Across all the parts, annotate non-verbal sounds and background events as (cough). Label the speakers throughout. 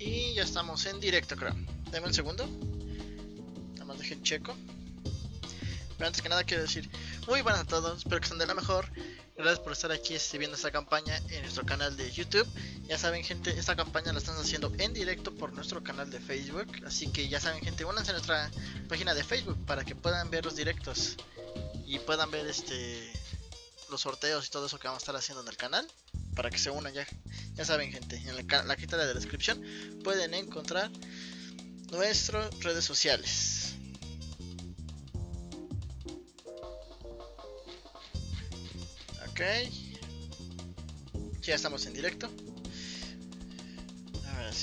Speaker 1: Y ya estamos en directo, creo. Deme un segundo. Nada más deje checo. Pero antes que nada quiero decir muy buenas a todos, espero que estén de la mejor. Gracias por estar aquí viendo esta campaña en nuestro canal de YouTube. Ya saben gente, esta campaña la están haciendo en directo por nuestro canal de Facebook. Así que ya saben gente, únanse a nuestra página de Facebook para que puedan ver los directos. Y puedan ver este los sorteos y todo eso que vamos a estar haciendo en el canal. Para que se unan ya. Ya saben gente, en la, la cajita de la descripción pueden encontrar nuestras redes sociales. Ok. Ya estamos en directo. A ver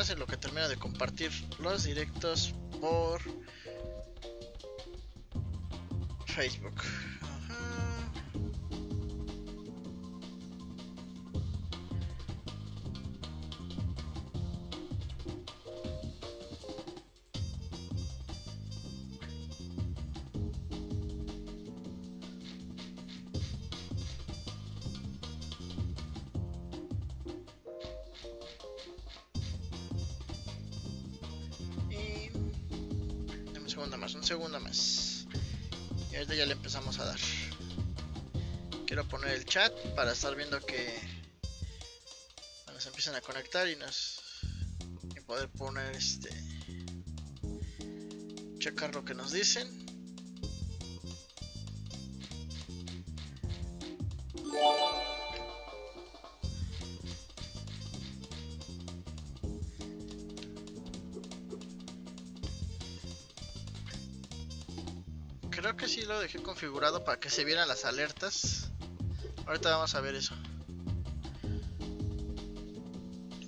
Speaker 1: más en lo que termino de compartir los directos por Facebook. Para estar viendo que se empiezan a conectar y nos poder poner este checar lo que nos dicen. Creo que sí lo dejé configurado para que se vieran las alertas. Ahorita vamos a ver eso.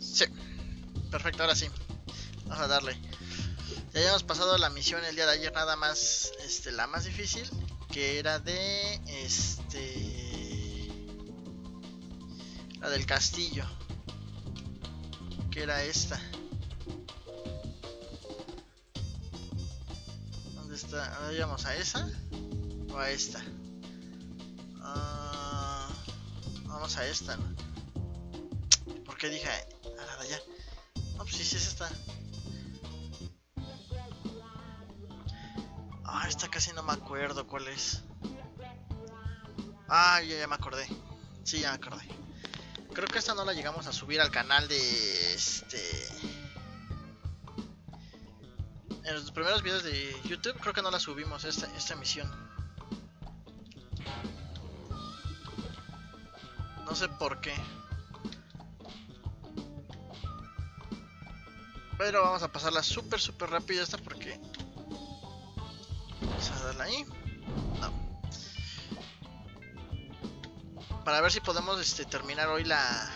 Speaker 1: Sí. Perfecto, ahora sí. Vamos a darle. Ya habíamos pasado la misión el día de ayer nada más este la más difícil que era de este la del castillo. Que era esta. ¿Dónde está? Ahora íbamos a esa o a esta. A esta, ¿no? ¿Por qué dije a de allá? No, pues sí, sí es esta. Ah, esta casi no me acuerdo cuál es. Ah, ya, ya me acordé. Sí, ya me acordé. Creo que esta no la llegamos a subir al canal de este. En los primeros videos de YouTube creo que no la subimos esta, esta misión. No sé por qué. Pero vamos a pasarla súper súper rápido esta porque Vamos a darle ahí. No. Para ver si podemos este, terminar hoy la,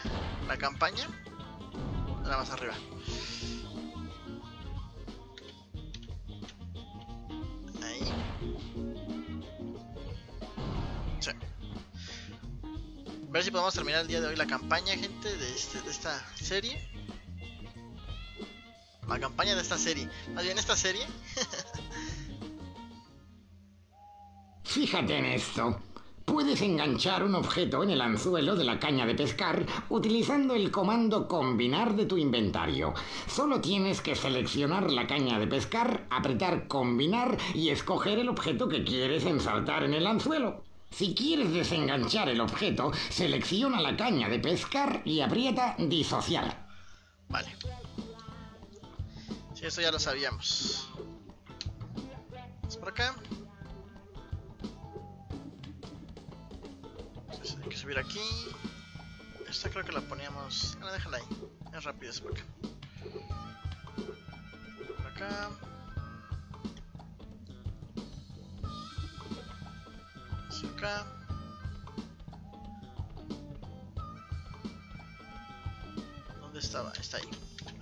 Speaker 1: la campaña. Nada más arriba. Ver si podemos terminar el día de hoy la campaña, gente, de, este, de esta serie. La campaña de esta serie. Más bien esta serie. (laughs)
Speaker 2: Fíjate en esto. Puedes enganchar un objeto en el anzuelo de la caña de pescar utilizando el comando combinar de tu inventario. Solo tienes que seleccionar la caña de pescar, apretar combinar y escoger el objeto que quieres ensaltar en el anzuelo. Si quieres desenganchar el objeto, selecciona la caña de pescar y aprieta disociar.
Speaker 1: Vale. Sí, eso ya lo sabíamos. Vamos por acá. Hay que subir aquí. Esta creo que la poníamos. Ah, déjala ahí. Es rápido, es por acá. Por acá. Acá. ¿Dónde estaba? Está ahí.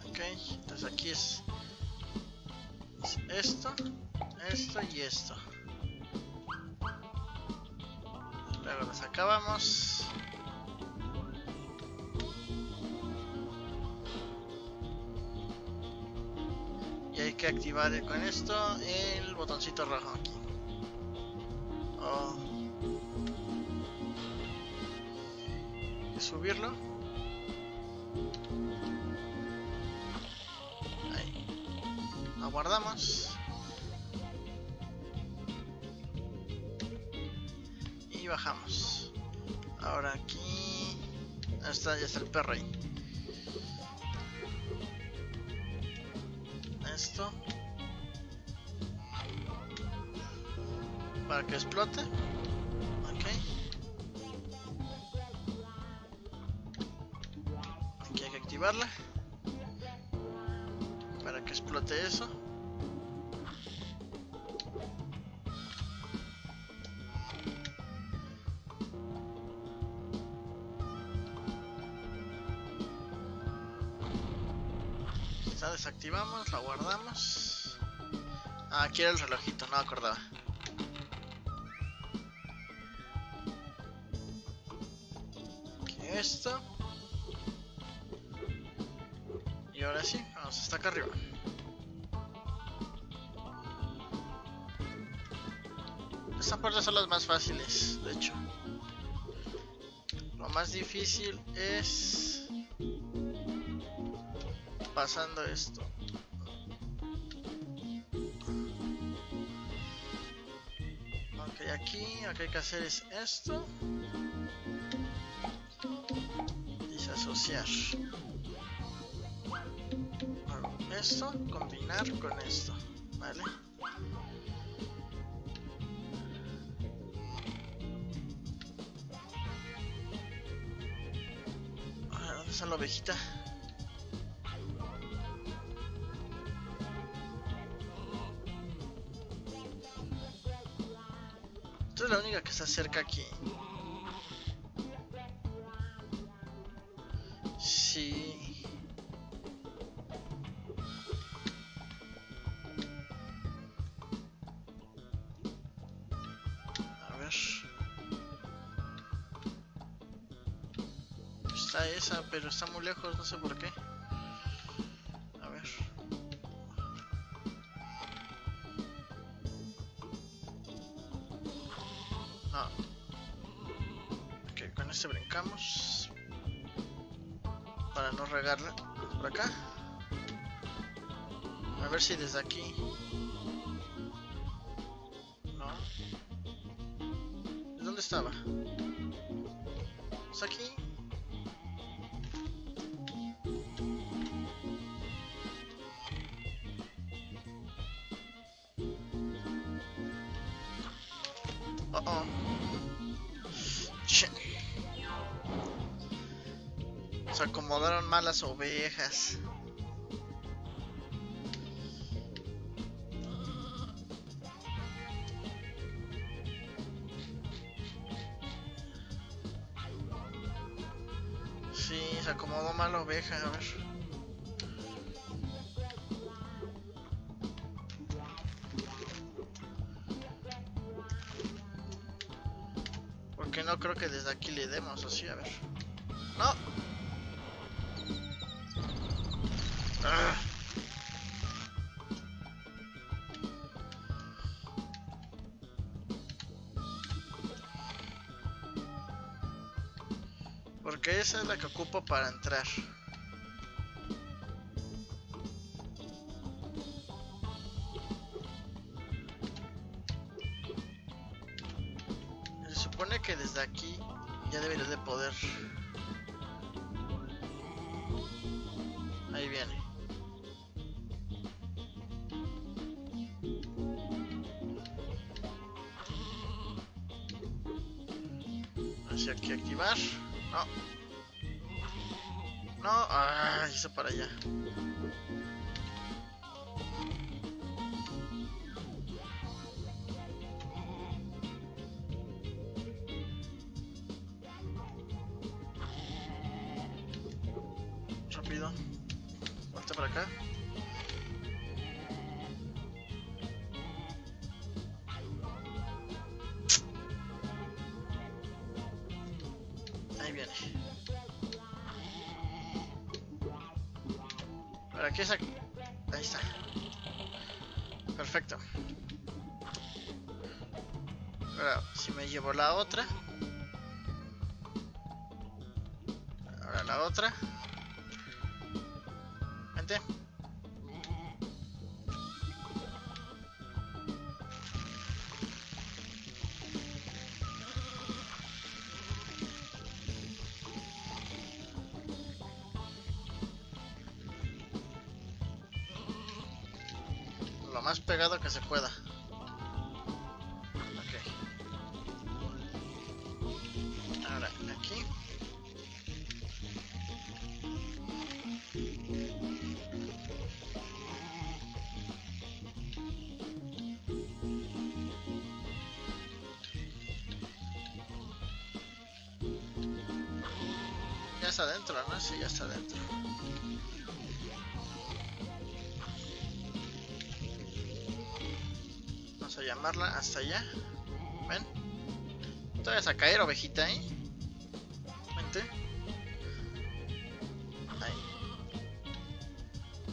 Speaker 1: Ok, entonces aquí es, es esto, esto y esto. Luego las acabamos. Y hay que activar con esto el botoncito rojo aquí. Oh. Subirlo. Ahí. Aguardamos. Y bajamos. Ahora aquí. Está, ya está el perro ahí. Esto. Para que explote. Activarla. Para que explote eso. La desactivamos, la guardamos. Ah, aquí era el relojito, no acordaba. Esto. Ahora sí, vamos hasta acá arriba. Estas puertas son las más fáciles, de hecho. Lo más difícil es pasando esto. Ok, aquí lo que hay que hacer es esto. Disasociar. Hago Esto, combinar con esto. ¿Vale? A ver, ¿dónde está la ovejita? Esta es la única que está cerca aquí. Lejos, no sé por qué. A ver. No. Ok, con este brincamos. Para no regarla. Por acá. A ver si desde aquí. No. ¿De dónde estaba? ¿Es aquí? Acomodaron mal las ovejas. Sí, se acomodó mal la oveja, a ver. Porque esa es la que ocupo para entrar. Se supone que desde aquí ya debería de poder. Ahí viene. Hacia aquí activar. Para allá. Llevo la otra. Ahora la otra. Vente. Lo más pegado que se pueda. Sí, ya está adentro. Vamos a llamarla hasta allá. Ven. No te vayas a caer, ovejita, ¿eh? Vente. Ahí.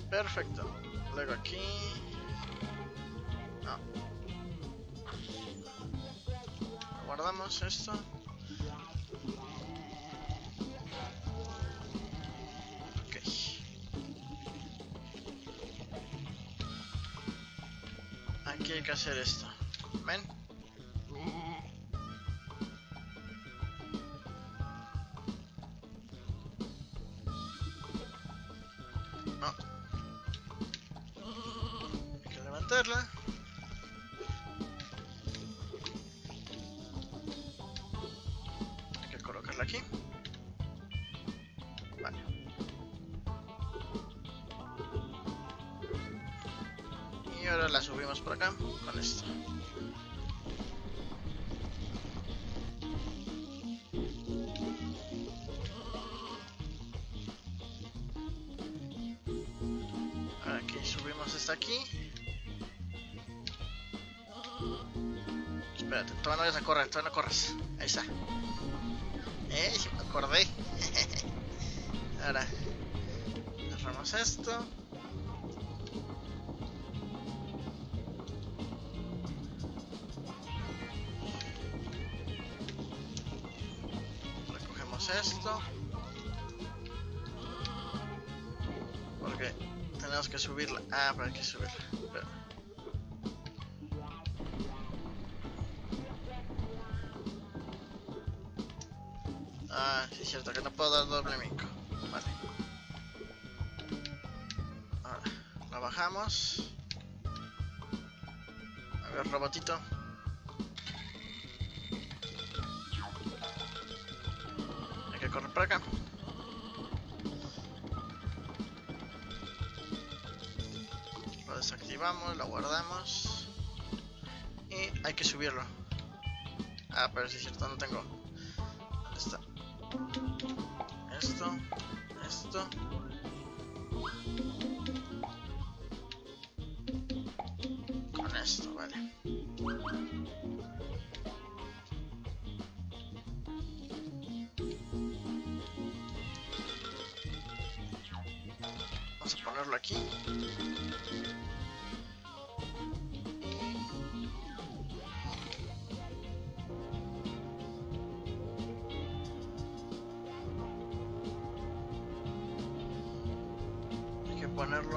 Speaker 1: Perfecto. Luego aquí. No. Guardamos esto. Hay que colocarla aquí. Vale. Y ahora la subimos por acá con esto. Vayas a correr, todavía no corras. Ahí está. Eh, sí me acordé. (laughs) Ahora, cerramos esto. Recogemos esto. Porque tenemos que subirla. Ah, pero hay que subirla. A ver, robotito. Hay que correr para acá. Lo desactivamos, lo guardamos. Y hay que subirlo. Ah, pero sí es cierto, no tengo.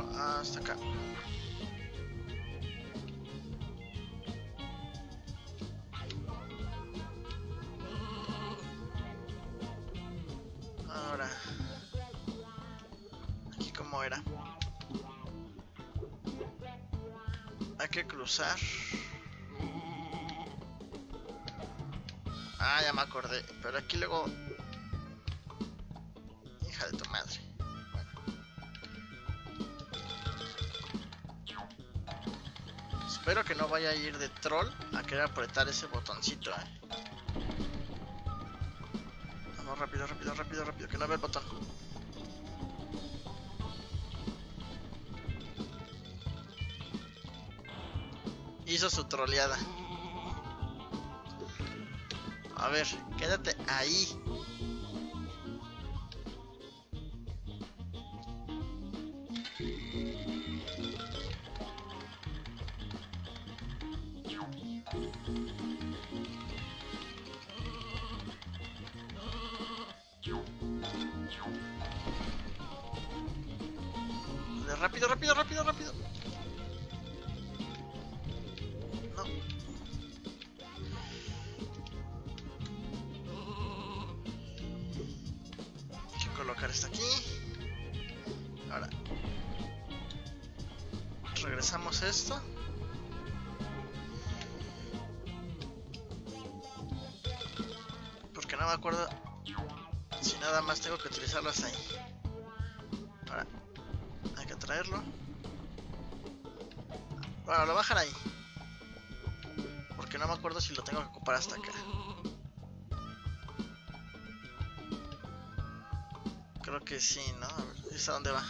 Speaker 1: Hasta acá. Ahora, aquí como era. Hay que cruzar. Ah, ya me acordé. Pero aquí luego. Ir de troll a querer apretar ese botoncito, eh. Vamos rápido, rápido, rápido, rápido, que no ve el botón. Hizo su troleada. A ver, quédate ahí. ¿Esta dónde va?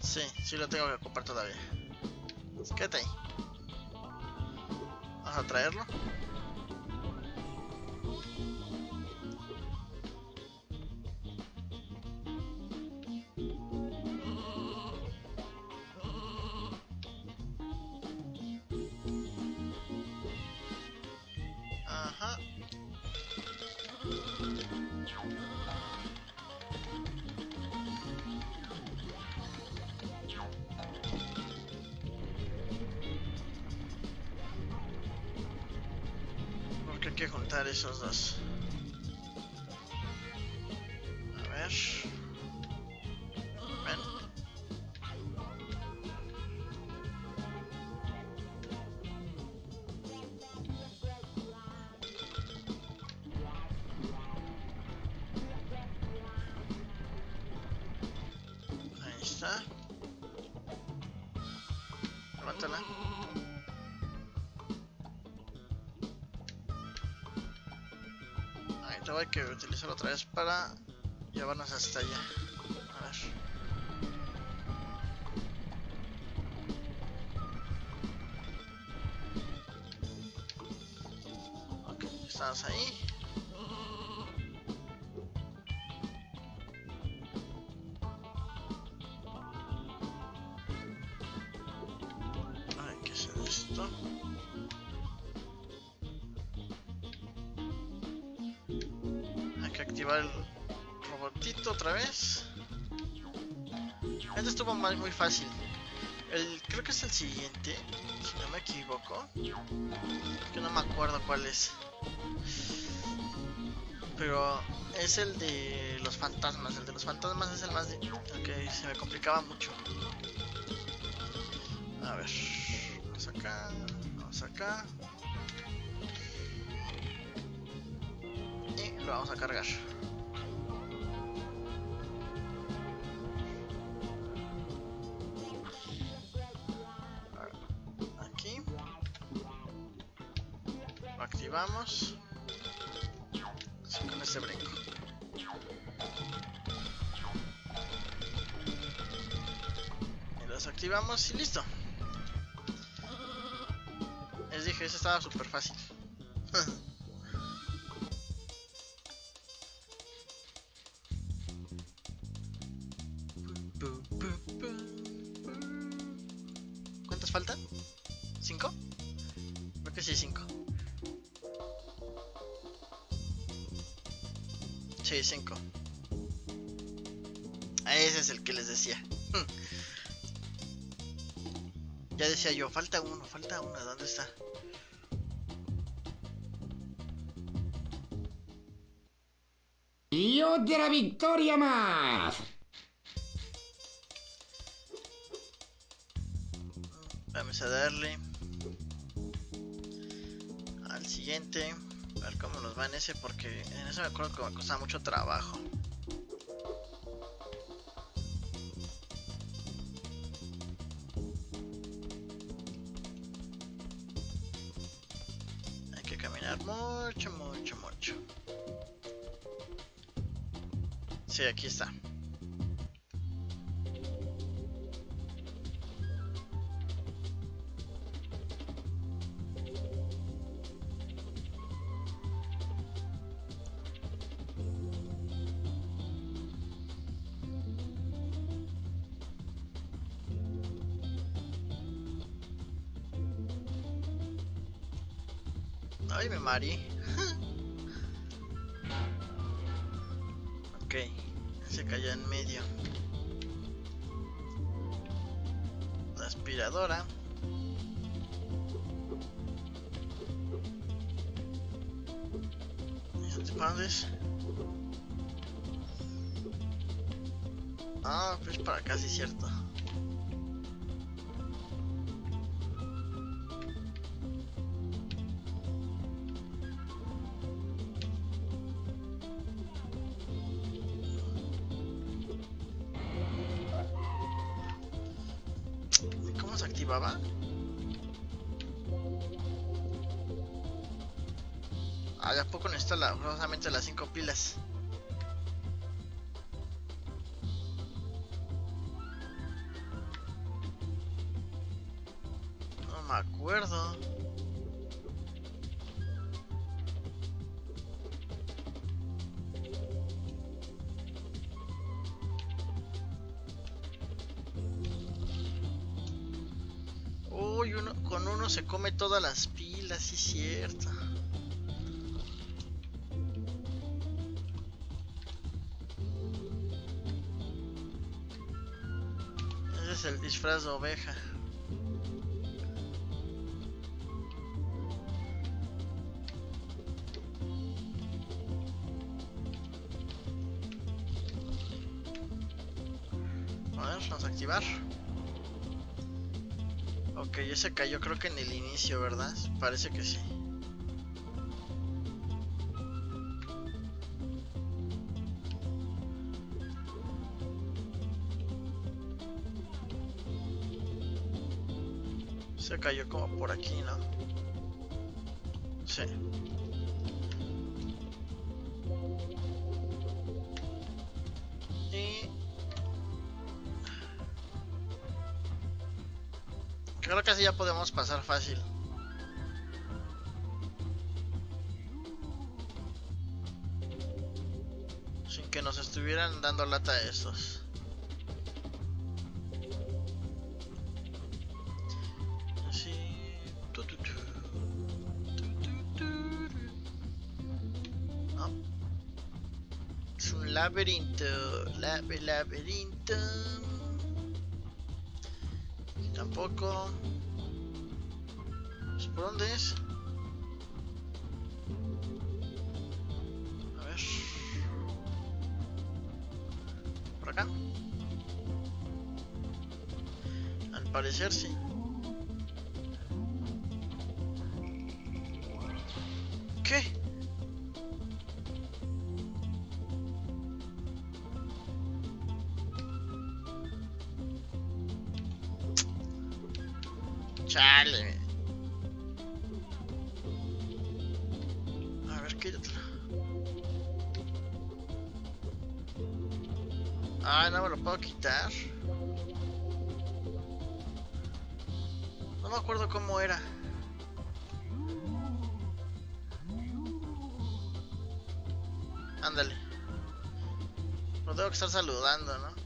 Speaker 1: Sí, sí lo tengo que ocupar todavía. Quédate ahí. Vamos a traerlo. Hay que juntar que utilizarlo otra vez para llevarnos hasta allá. A ver. Ok, estamos ahí. Hay que hacer esto. Activar el robotito otra vez. Este estuvo muy fácil. El, creo que es el siguiente, si no me equivoco. Que no me acuerdo cuál es. Pero es el de los fantasmas. El de los fantasmas es el más... que se me complicaba mucho. A ver. Vamos acá. Vamos acá. Y lo vamos a cargar. Y listo. Les dije, eso estaba súper fácil. Yo, falta uno, falta uno, ¿dónde está?
Speaker 2: Y otra victoria más.
Speaker 1: Vamos a darle al siguiente. A ver cómo nos va en ese, porque en ese me acuerdo que me costaba mucho trabajo. Sí, Ah, pues para acá, sí, cierto. Las pilas, sí cierto. Ese es el disfraz de oveja. Ese cayó creo que en el inicio, ¿verdad? Parece que sí. Se cayó como por aquí, ¿no? Creo que así ya podemos pasar fácil. Sin que nos estuvieran dando lata a estos. Así. No. Es un laberinto. Lab- laberinto. Tampoco. Pues, ¿Por dónde es? A ver. ¿Por acá? Al parecer sí. A ver qué hay otro. Ah, no me lo puedo quitar. No me acuerdo cómo era. Ándale. Lo tengo que estar saludando, ¿no?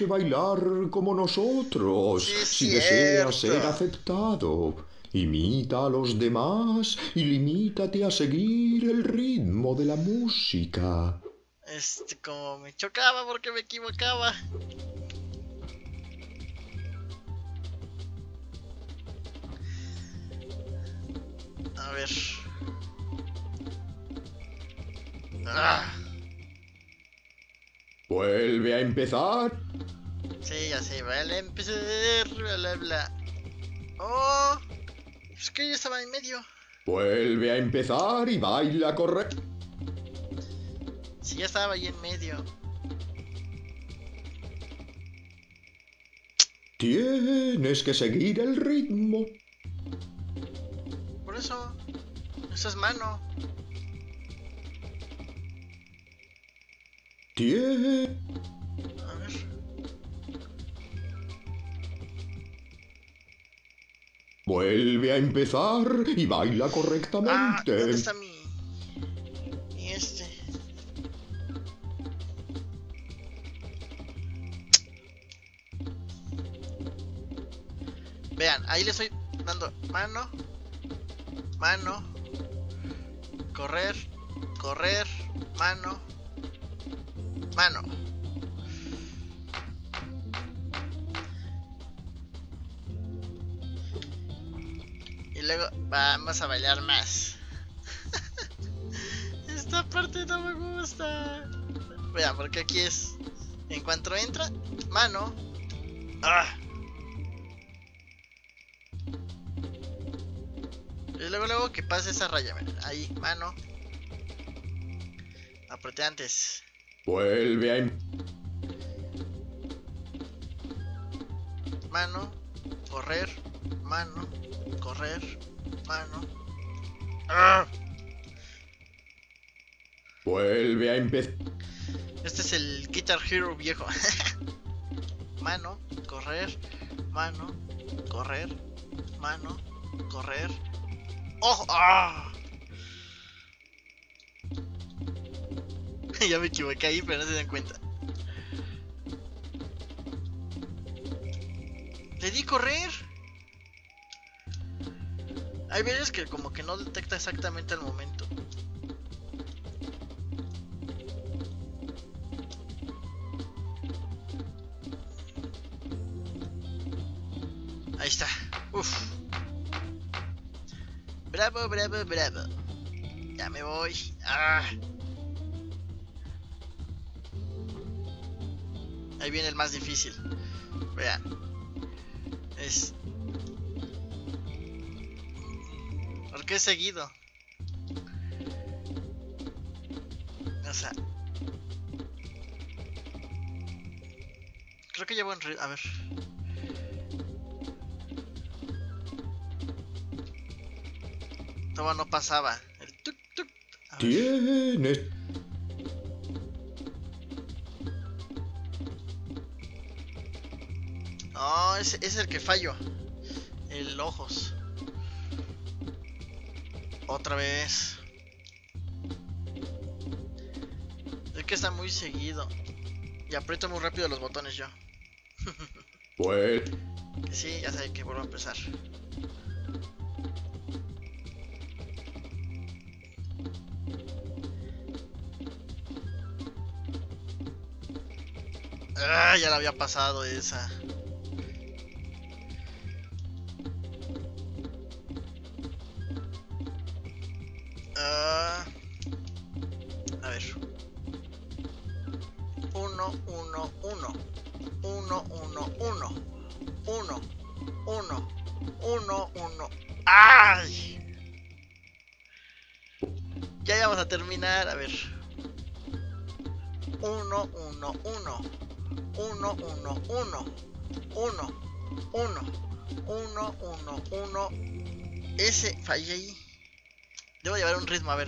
Speaker 3: Que bailar como nosotros
Speaker 1: Sí,
Speaker 3: si deseas ser aceptado. Imita a los demás y limítate a seguir el ritmo de la música.
Speaker 1: este, como me chocaba porque me equivocaba. A ver. Ah,
Speaker 3: Vuelve a empezar.
Speaker 1: Sí, ya sé, vale, empezar, bla, bla. Oh, es que yo estaba en medio.
Speaker 3: Vuelve a empezar y baila correcto.
Speaker 1: Si ya estaba ahí en medio.
Speaker 3: Tienes que seguir el ritmo.
Speaker 1: Por eso, esa es mano.
Speaker 3: Tie- Vuelve a empezar y baila
Speaker 1: Ah,
Speaker 3: correctamente.
Speaker 1: ¿dónde está mi. mi este? Vean, ahí le estoy dando mano, mano, correr, correr, mano, mano. Y luego vamos a bailar más. (laughs) Esta parte no me gusta. Vean, porque aquí es. En cuanto entra, mano. ¡Ah! Y luego, luego que pase esa raya, miren, Ahí, mano. Apreté antes.
Speaker 3: Vuelve a em-
Speaker 1: Mano. Correr. Mano. Correr. Mano. ¡Ah!
Speaker 3: Vuelve a empezar.
Speaker 1: Este es el Guitar Hero viejo. (laughs) mano, correr, mano, correr, mano, correr. ¡Oh! ¡Ah! (laughs) ya me equivoqué ahí, pero no se dan cuenta. Le di correr. Hay veces que como que no detecta exactamente el momento. Ahí está. Uf. Bravo, bravo, bravo. Ya me voy. Ah. Ahí viene el más difícil. Vean. Es. ¿Por qué he seguido? O sea. Creo que llevo en. A ver. Toma no pasaba. El ver.
Speaker 3: Tienes.
Speaker 1: No, ese es el que fallo. El ojos. Otra vez. Es que está muy seguido. Y aprieto muy rápido los botones yo. Que sí, ya sé que vuelvo a empezar. Ah, ya la había pasado esa.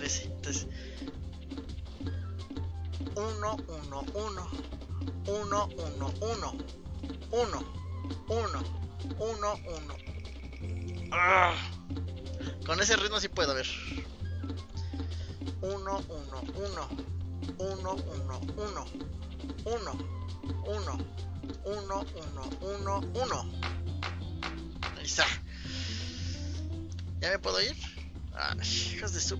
Speaker 1: Entonces. Uno, uno, uno. Uno, uno, uno. Uno. Uno. Uno, uno. Ah. Con ese ritmo sí puedo ver. Uno, uno, uno. Uno, uno, uno. Uno. Uno. Uno, uno, uno, uno. Ahí está. ¿Ya me puedo ir? Ah, hijos de su.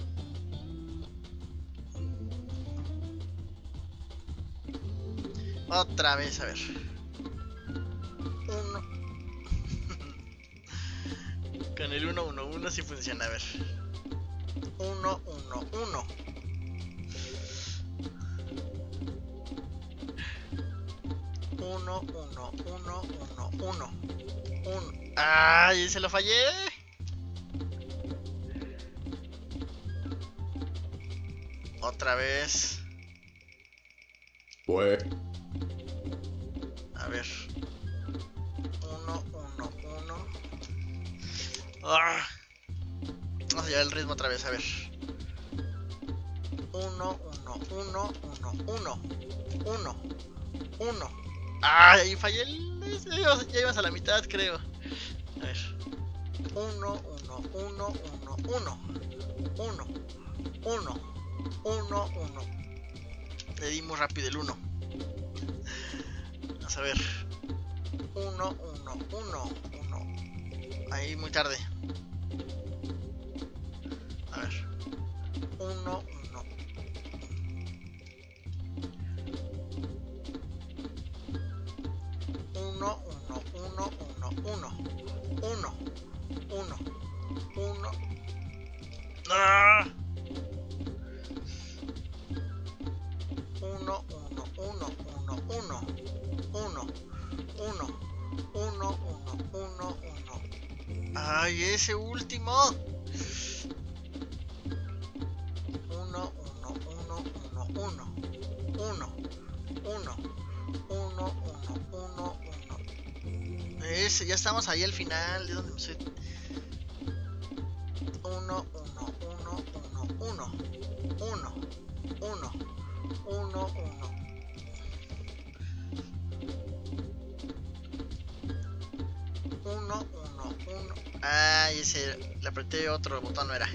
Speaker 1: Otra vez, a ver. Uno. (laughs) Con el 1, 1, 1 sí funciona, a ver. 1, 1, 1. 1, 1, 1, 1, 1. 1. ¡Ay! Se lo fallé. Otra vez.
Speaker 3: Vuelve.
Speaker 1: Otra vez, a ver. Uno, uno, uno, uno, uno. Uno. Uno. ¡Ay! Ahí fallé el... Ya ibas- a la mitad, creo. A ver. Uno, uno, uno, uno, uno. Uno, uno, uno, uno. Le dimos rápido el uno. Vamos a ver. Uno, uno, uno, uno. Ahí muy tarde. Uno, final. ¿De dónde me estoy? Uno, uno, uno, uno, uno. Uno, uno, uno, uno. Uno, uno, uno. Ay, ese. Le apreté otro botón, no era.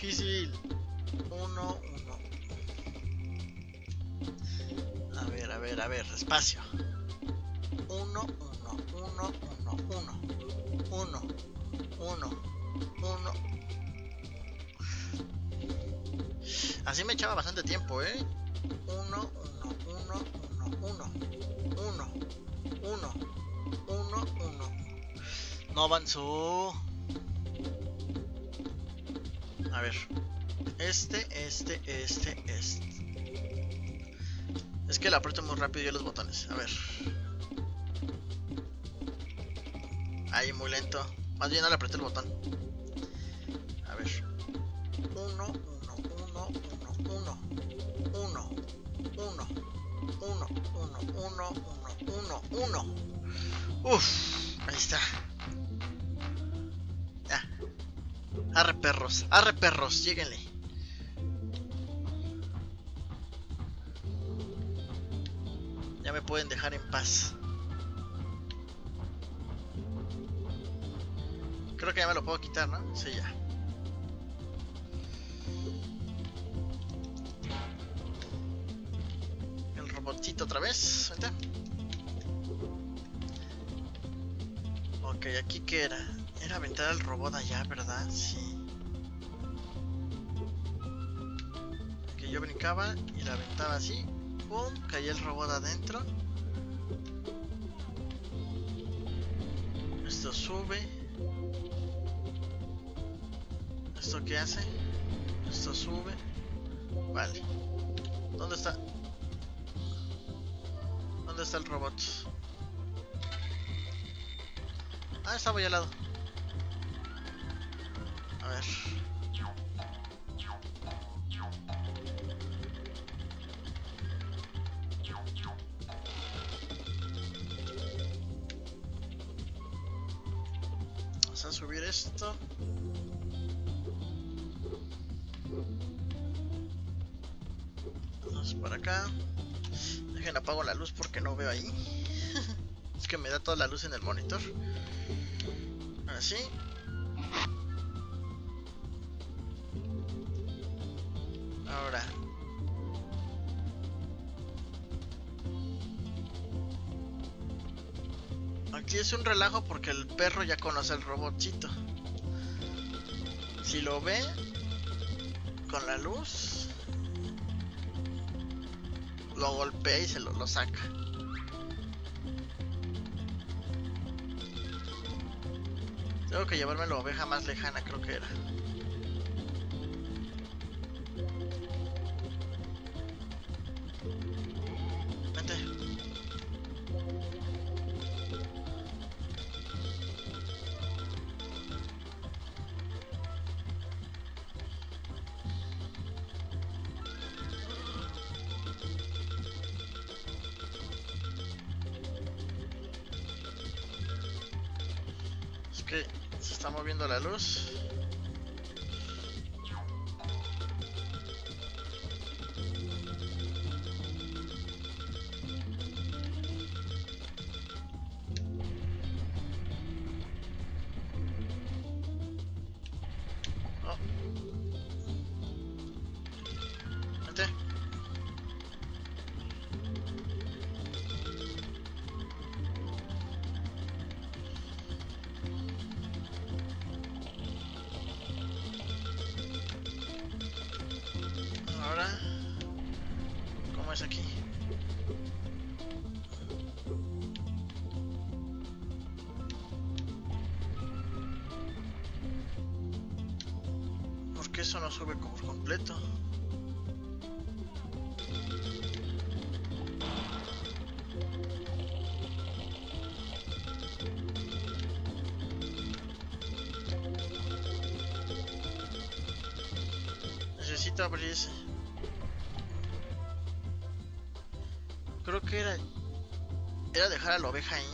Speaker 1: Difícil. Uno, uno. A ver, a ver, a ver, despacio. Uno, uno, uno, uno, uno. Uno, uno, uno. Así me echaba bastante tiempo, ¿eh? Uno, uno, uno, uno, uno. Uno, uno, uno, uno. No avanzó. A ver. Este, este, este, este. Es que le aprieto muy rápido yo los botones. A ver. Ahí, muy lento. Más bien no le apreté el botón. Perros, lléguenle. Ya me pueden dejar en paz. Creo que ya me lo puedo quitar, ¿no? Sí, ya. El robotcito otra vez. Está. Ok, aquí que era. Era aventar el robot allá, ¿verdad? Sí. Y la aventaba así. ¡Pum! Caía el robot adentro. Esto sube. ¿Esto qué hace? Esto sube. Vale. ¿Dónde está? ¿Dónde está el robot? Ah, estaba ahí al lado. A ver. Esto. Vamos para acá. Dejen apago la luz porque no veo ahí. (laughs) es que me da toda la luz en el monitor. Así. Ahora. sí es un relajo porque el perro ya conoce al robotcito. Si lo ve con la luz, lo golpea y se lo, lo saca. Tengo que llevarme la oveja más lejana, creo que era. dejar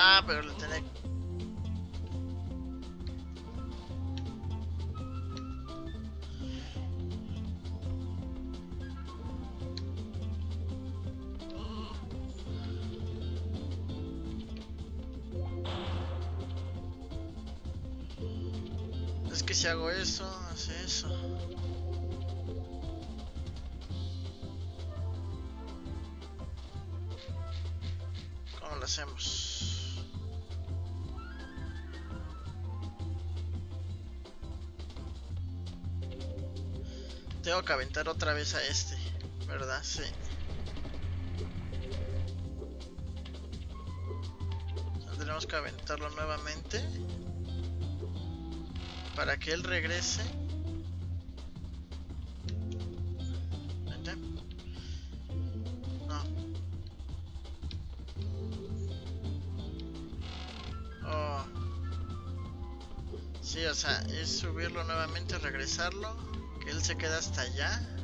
Speaker 1: Ah, pero lo tenés... Es que si hago eso, hace eso. ¿Cómo lo hacemos? tengo que aventar otra vez a este, ¿verdad? Sí. Tendremos que aventarlo nuevamente. Para que él regrese. ¿Entendés? No. Oh. Sí, o sea, es subirlo nuevamente, regresarlo se queda hasta allá.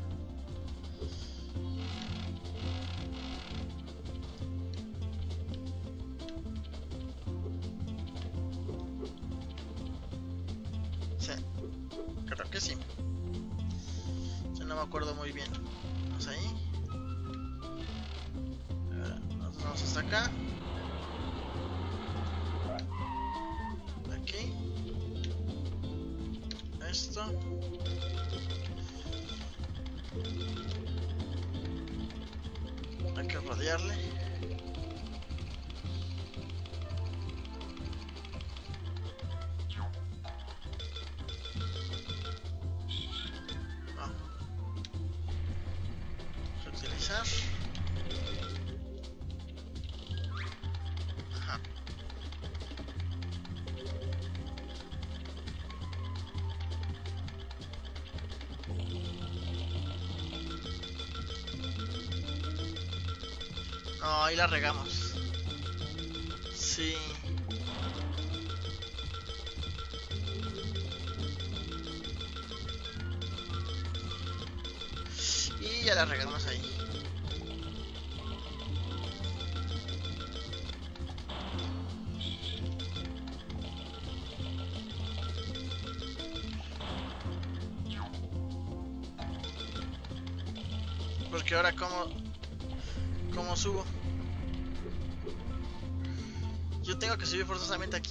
Speaker 1: Forzosamente aquí.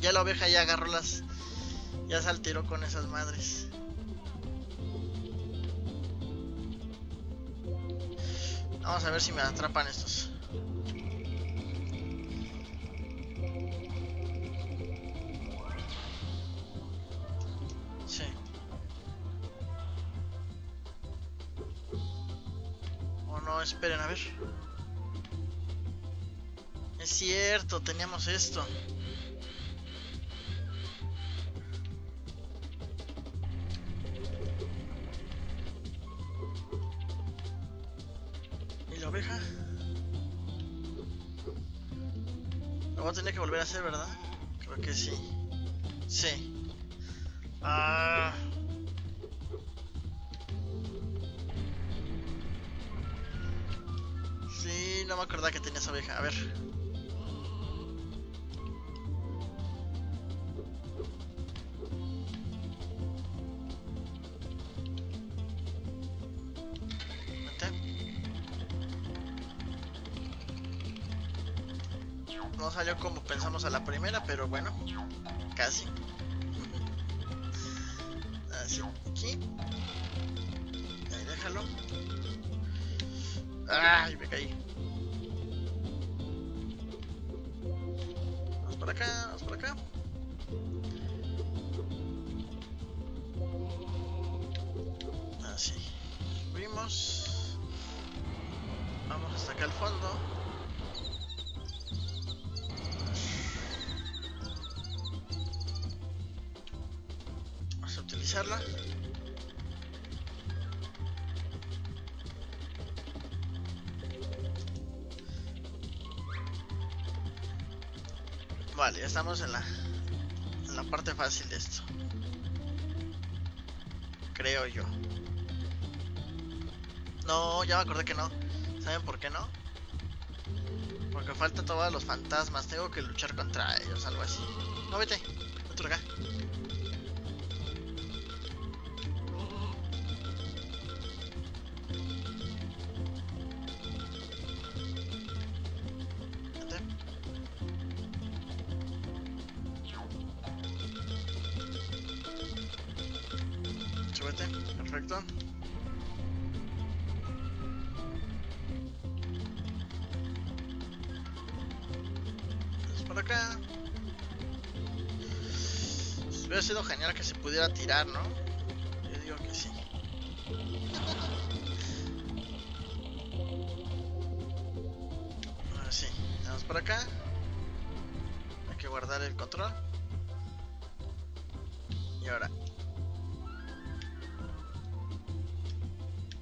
Speaker 1: Ya la oveja ya agarró las... Ya se alteró con esas madres. Vamos a ver si me atrapan estos. Cierto, teníamos esto. ¿Y la oveja? Lo voy a tener que volver a hacer, ¿verdad? Creo que sí. Sí. Ah. Sí, no me acordaba que tenía esa oveja. A ver. Como pensamos a la primera, pero bueno, casi. Así, aquí. Ahí déjalo. Ay, me caí. Ya estamos en la, en la parte fácil de esto. Creo yo. No, ya me acordé que no. ¿Saben por qué no? Porque faltan todos los fantasmas. Tengo que luchar contra ellos, algo así. No, vete. Por acá. Tirar, ¿no? Yo digo que sí. Ahora sí, vamos por acá. Hay que guardar el control. Y ahora.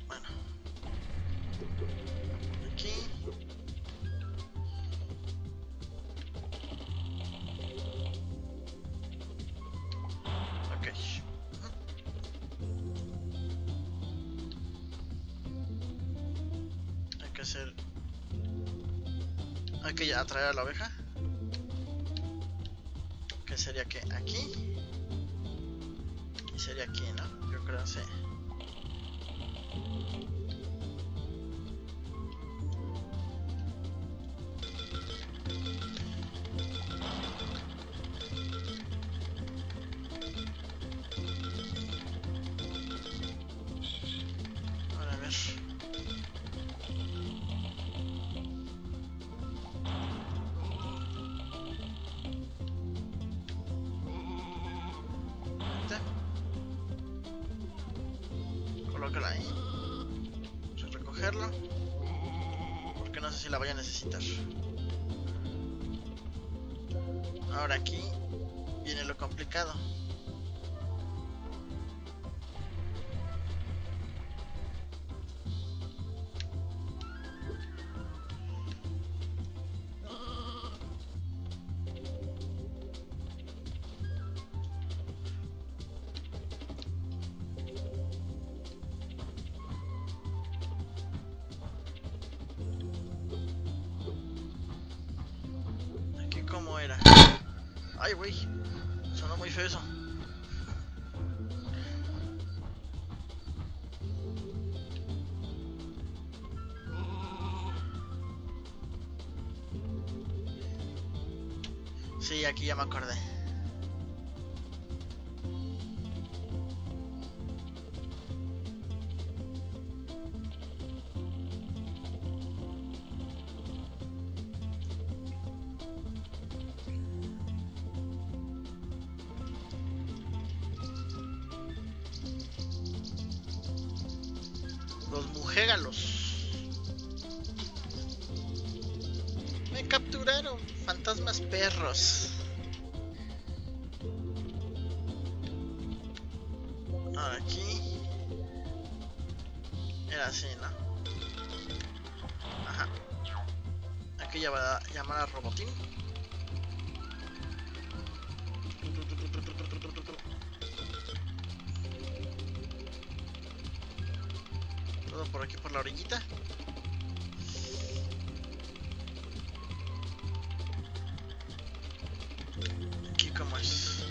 Speaker 1: Bueno. Aquí. Que hacer... Hay que atraer a la oveja. Que sería que aquí. Y sería aquí, ¿no? Yo creo, sí. Sí, aquí ya me acordé. La orillita. Aquí como es.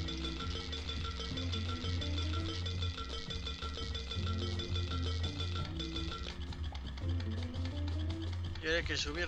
Speaker 1: Y que subir.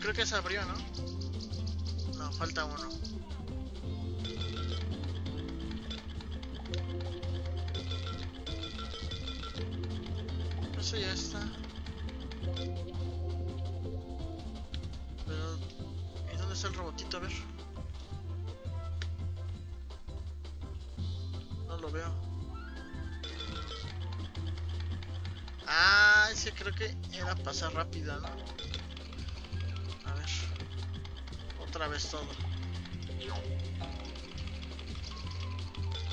Speaker 1: Creo que se abrió, ¿no? No, falta uno. Pasar rápido, ¿no? A ver. Otra vez todo.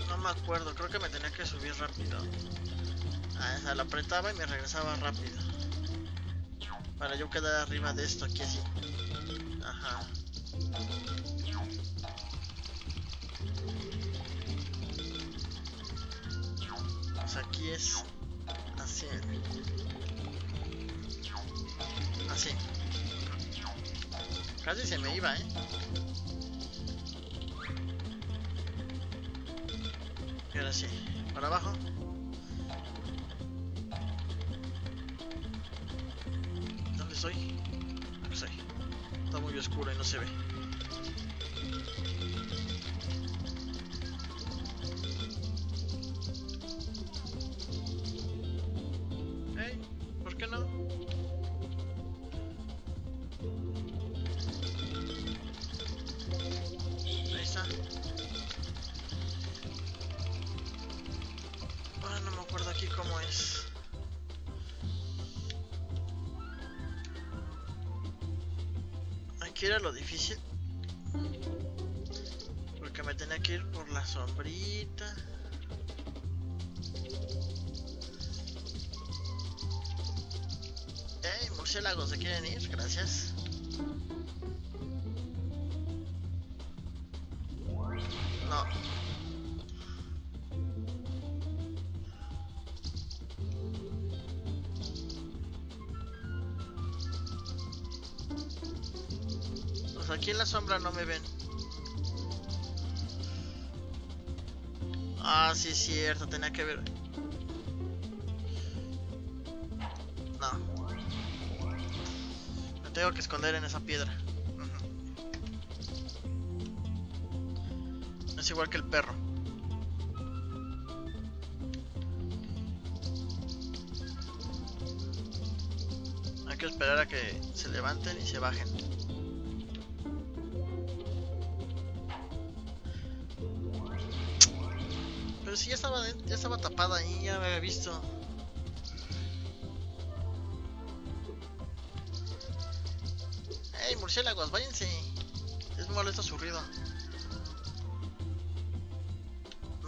Speaker 1: No me acuerdo, creo que me tenía que subir rápido. Ah, esa la apretaba y me regresaba rápido. Para yo quedar arriba de esto aquí así. Y ahora sí, para abajo. ¿Dónde estoy? Aquí estoy. Está muy oscuro y no se ve. Era lo difícil. Porque me tenía que ir por la sombrita. Hey, murciélagos, ¿se quieren ir? Gracias. Tengo que esconder en esa piedra. Es igual que el perro. Hay que esperar a que se levanten y se bajen. Pero si ya estaba, ya estaba tapada ahí, ya me había visto. Murciélagos, váyanse! Es molesto su ruido.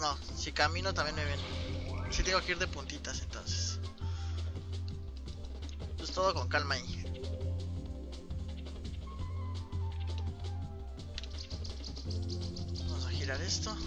Speaker 1: No, si camino también me ven. Si tengo que ir de puntitas entonces. Pues todo con calma ahí. Vamos a girar esto.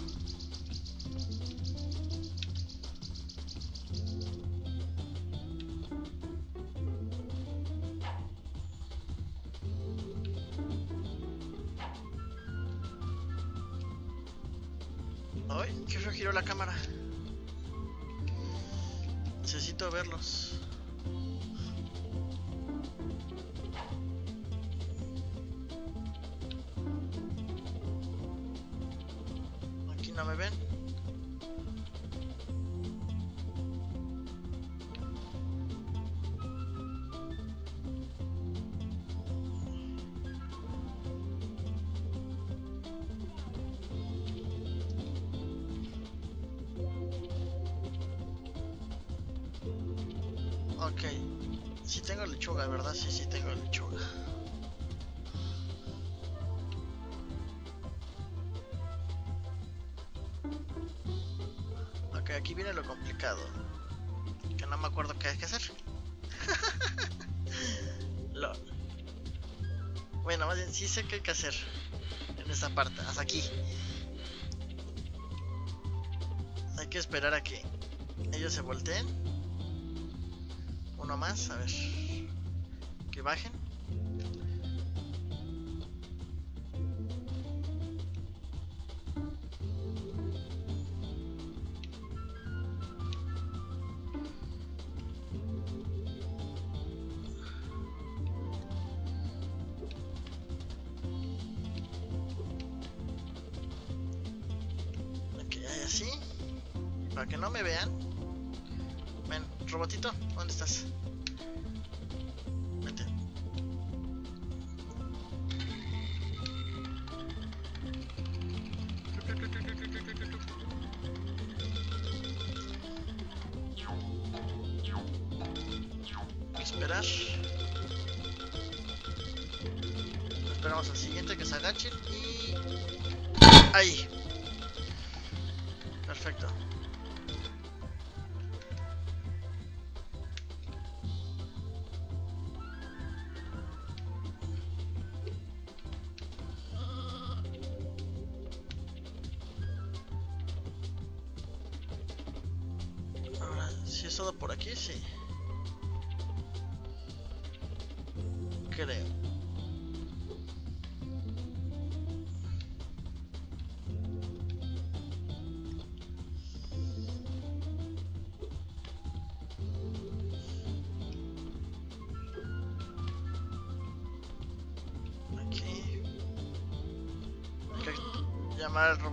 Speaker 1: Qué hay que hacer. En esta parte, hasta aquí. Hay que esperar a que ellos se volteen. Uno más, a ver. Que bajen. Ahí. Perfecto.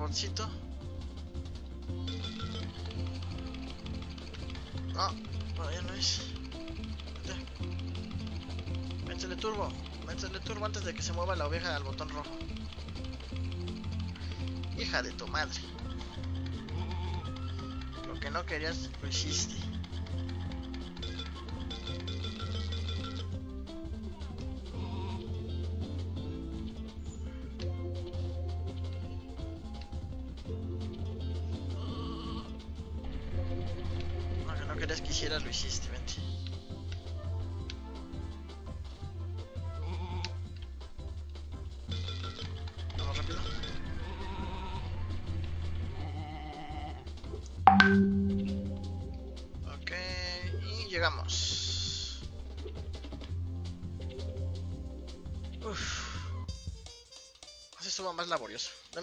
Speaker 1: Robotcito. No, bueno, ya no es. Vete. Métele turbo. Métele turbo antes de que se mueva la oveja al botón rojo. Hija de tu madre. Lo que no querías, lo hiciste.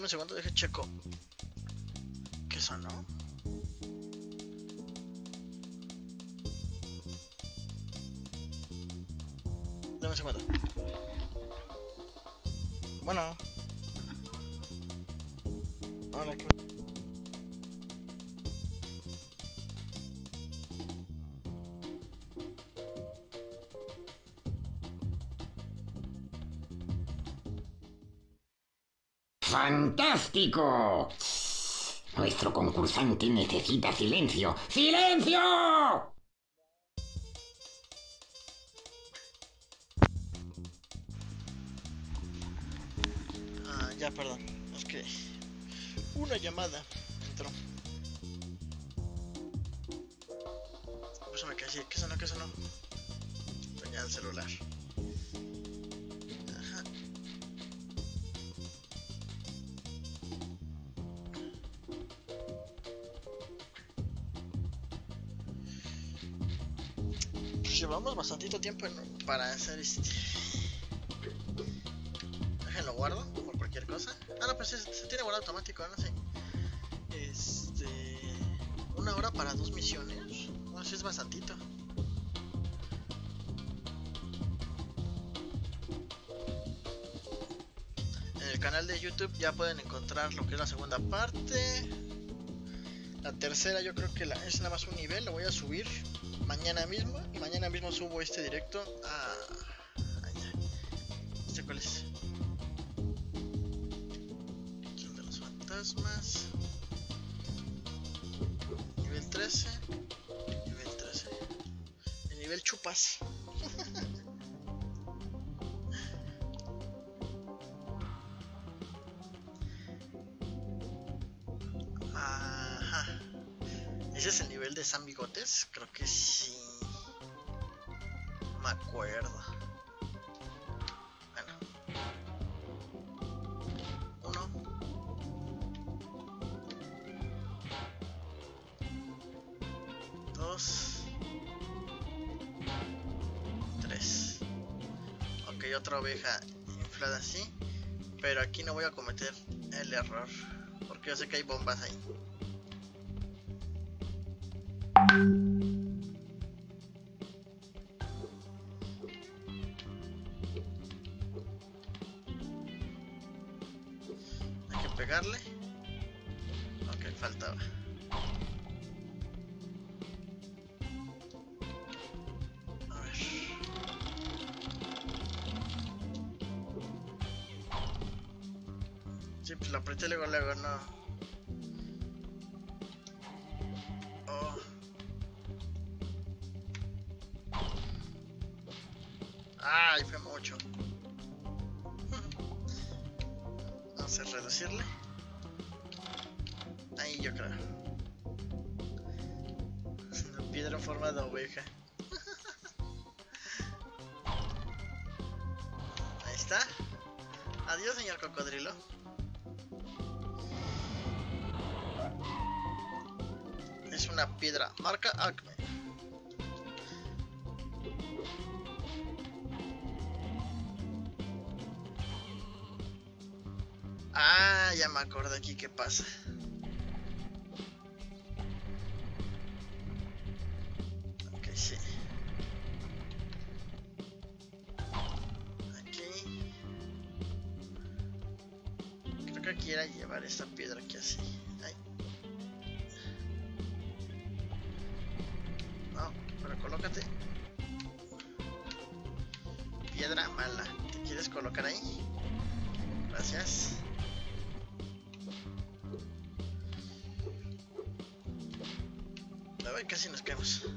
Speaker 1: Un segundo, deje checo.
Speaker 2: ¡Fantástico! Nuestro concursante necesita silencio. ¡Silencio!
Speaker 1: Hacer este. Déjenlo guardo por cualquier cosa. Ah, no, pues se, se tiene guardado automático, no sé. Este. Una hora para dos misiones. No sé, es bastantito. En el canal de YouTube ya pueden encontrar lo que es la segunda parte. La tercera yo creo que la, es nada más un nivel, lo voy a subir mañana mismo. Mañana mismo subo este directo a... Allá. ¿Este cuál es? El de los fantasmas. Nivel 13. Nivel 13. El nivel chupas. Cometer el error. Porque yo sé que hay bombas ahí. Una piedra marca Acme. Ah, ya me acordé aquí qué pasa. Piedra mala. ¿Te quieres colocar ahí? Gracias. Ay, casi nos caemos.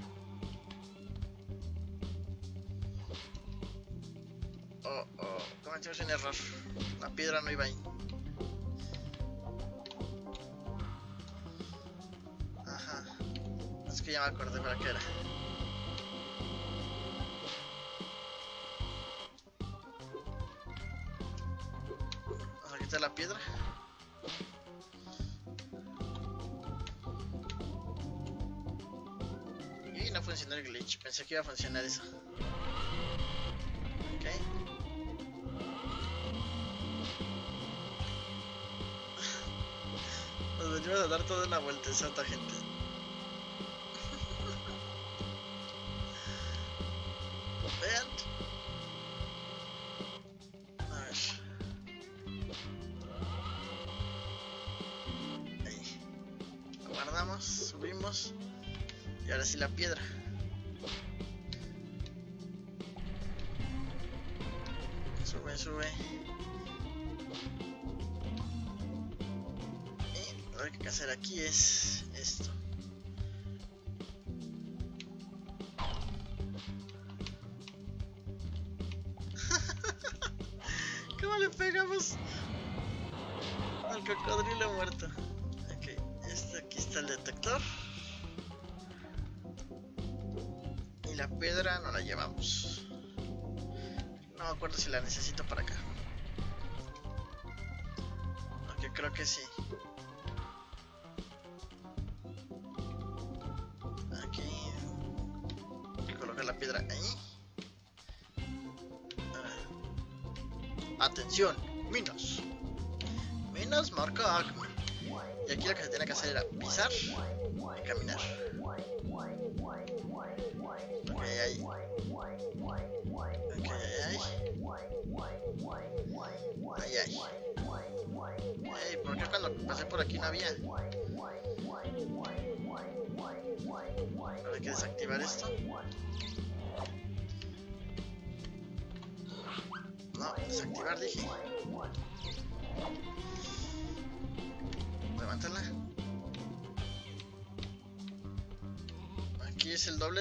Speaker 1: Oh, oh, cometimos un error. La piedra no iba ahí. Ajá. Es que ya me acordé para qué era. Que iba a funcionar eso. Ok. Nos venimos a dar toda una vuelta, santa gente. (laughs) Vean. A subimos. Y ahora sí la piedra. Sube. Y lo que hay que hacer aquí es Atención, minas. Marca Acme. Y aquí lo que se tiene que hacer era pisar y caminar.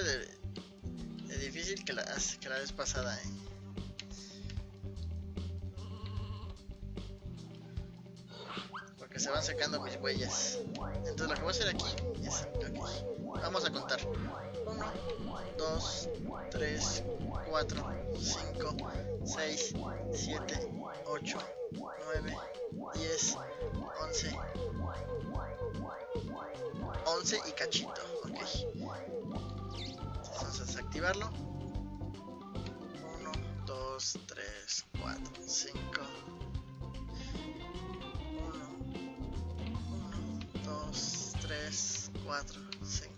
Speaker 1: De, de difícil que la, que la vez pasada, eh. Porque se van secando mis huellas. Entonces lo que voy a hacer aquí es... ok, Vamos a contar. 1, 2, 3, 4, 5, 6, 7, 8, 9, 10, 11. 11 y cachito. Ok. Vamos a desactivarlo. 1, 2, 3, 4, 5. 1, 2, 3, 4, 5,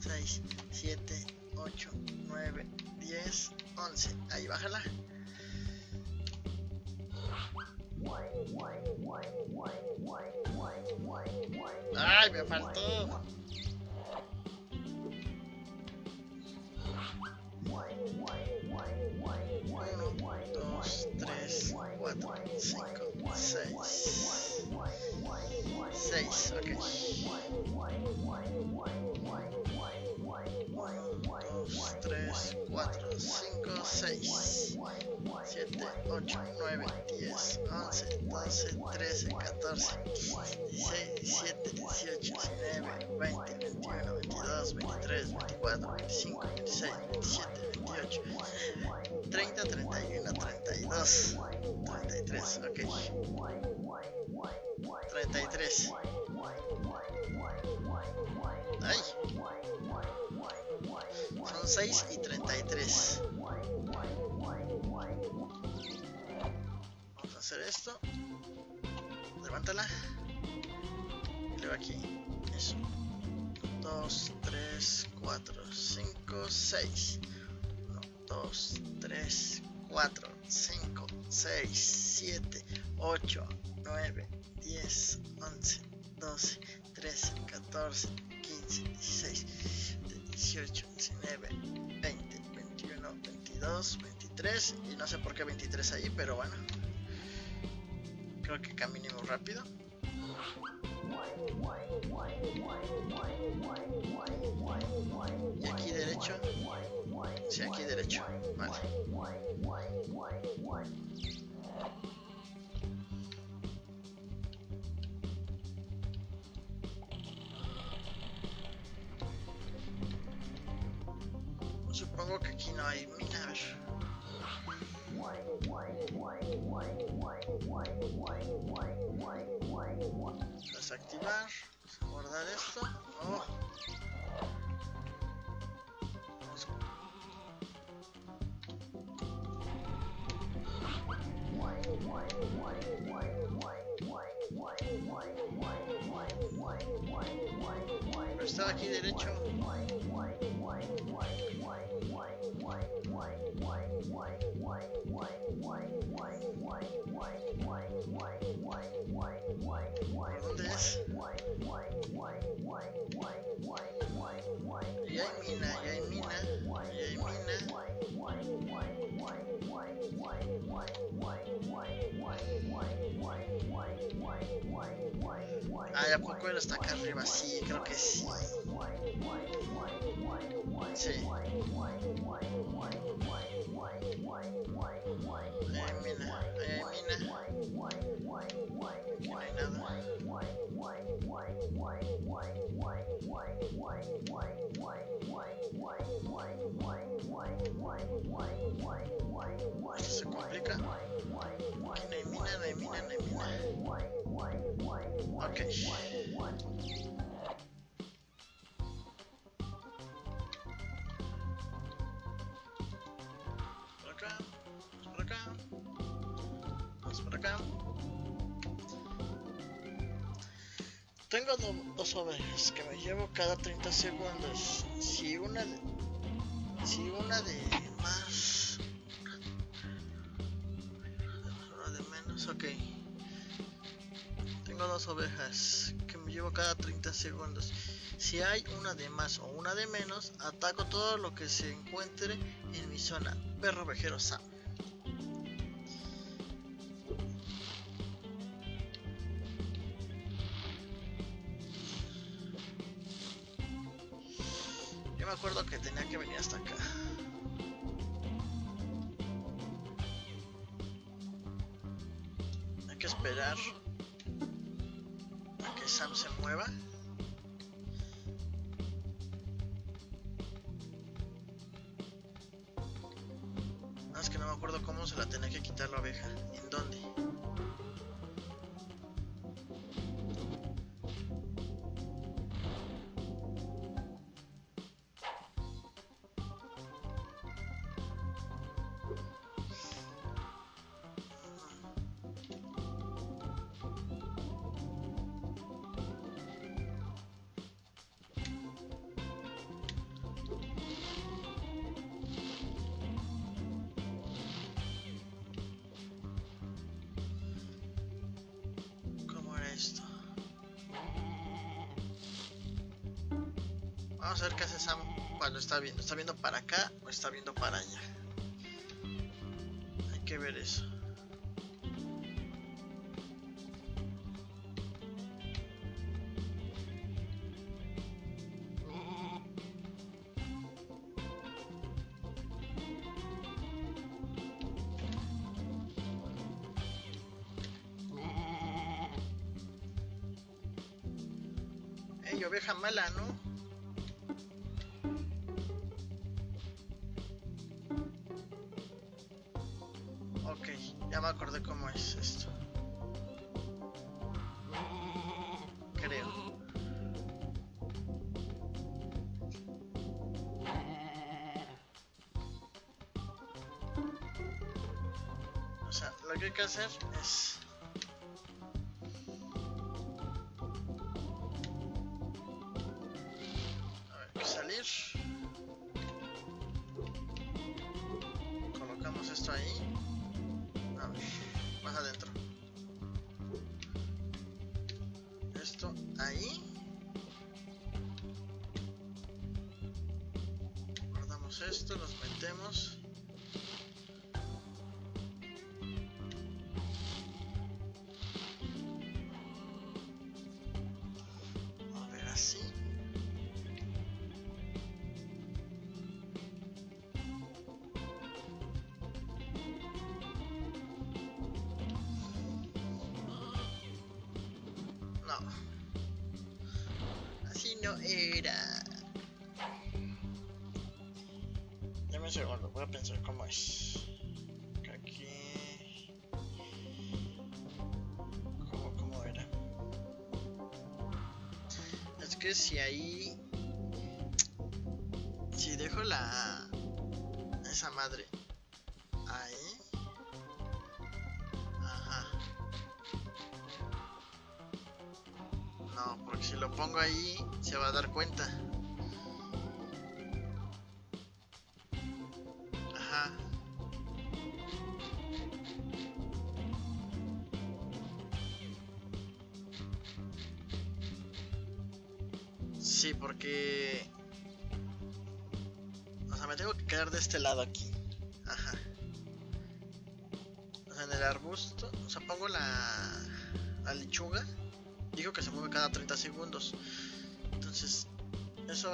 Speaker 1: 6, 7, 8, 9, 10, 11. Ahí bájala. ¡Ay, me faltó! Dos, tres, cuatro, cinco, seis. Seis, ok. 4, 5, 6, 7, 8, 9, 10, 11, 12, 13, 14, 16, 17, 18, 19, 20, 21, 22, 23, 24, 25, 26, 27, 28, 30, 31, 32, 33, ok. 33. Ay. Son 6 y 33. Vamos a hacer esto. Levántala. Y luego aquí. Eso. 2, 3, 4, 5, 6. 1, 2, 3, 4, 5, 6, 7, 8, 9, 10, 11, 12, 13, 14, 15, 16, 18, 19, 20, 21, 22, 23 y no sé por qué 23 ahí, pero bueno. Creo que caminemos rápido. Y aquí derecho. Sí, aquí derecho. Vale. Supongo que aquí no hay. Guardar esto. Oh. Aquí derecho. ¿A está acá arriba? Sí, creo que sí. Sí. Ahí mina, ahí mina. No hay nada. Esto se complica. Aquí no hay mina, no hay mina, no hay mina. Ok. Tengo do- dos ovejas que me llevo cada 30 segundos. Si una de, si una de más, una de menos, ok. Tengo dos ovejas que me llevo cada 30 segundos. Si hay una de más o una de menos, ataco todo lo que se encuentre en mi zona. Perro ovejero Sam. Me acuerdo que tenía que venir hasta acá. Hay que esperar a que Sam se mueva. Es que no me acuerdo cómo se la tenía que quitar la oveja. Está viendo para allá? Hay que ver eso. Ey, oveja mala, ¿no? Que hacer. es... si ahí. Si dejo la. Esa madre. Ahí. Ajá. No, porque si lo pongo ahí se va a dar cuenta.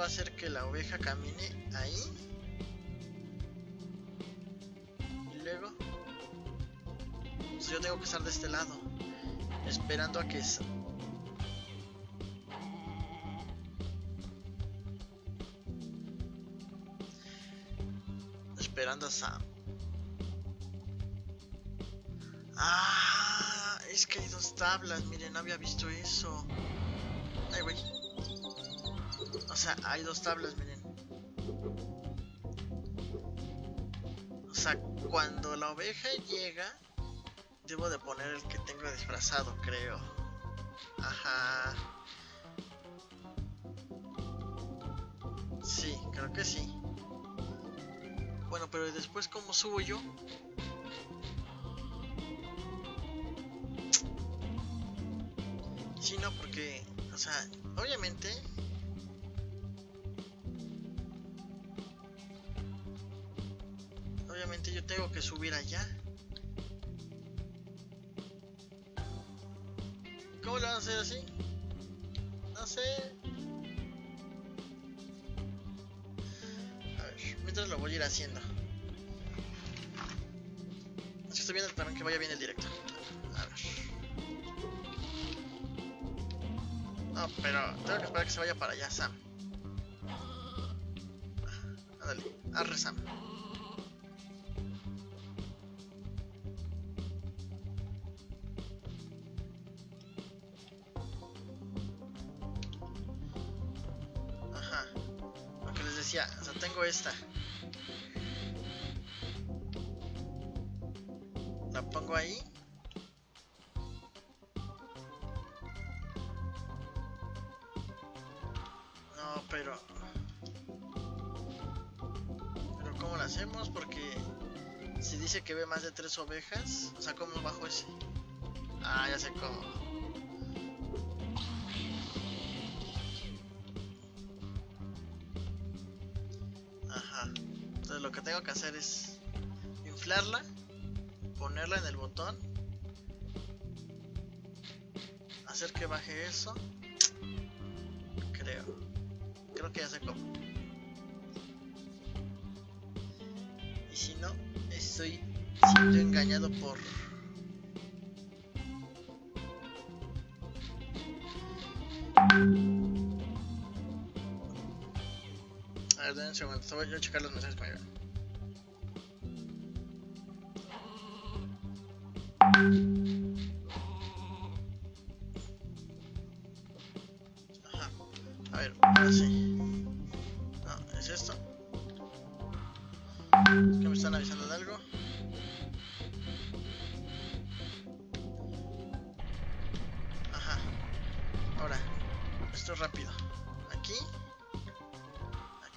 Speaker 1: A hacer que la oveja camine ahí. Y luego... pues yo tengo que estar de este lado. Esperando a que... Esperando a Sam. Ah, es que hay dos tablas. Miren, no había visto eso. Ay, güey. O sea, hay dos tablas, miren. O sea, cuando la oveja llega, debo de poner el que tengo disfrazado, creo. Ajá. Sí, creo que sí. Bueno, pero después cómo subo yo? Sí, no, porque, o sea, obviamente Yo tengo que subir allá. ¿Cómo lo van a hacer así? No sé. A ver, mientras lo voy a ir haciendo. Es que estoy viendo también que vaya bien el directo. A ver. No, pero tengo que esperar que se vaya para allá, Sam. Ándale, arre Sam. Ovejas, o sea, ¿cómo bajo ese? Ah, ya sé cómo. Ajá. Entonces lo que tengo que hacer es inflarla, ponerla en el botón, hacer que baje eso. Creo. Creo que ya sé cómo. Y si no, estoy siendo engañado por... A ver, denme un segundo, voy a checar los mensajes que me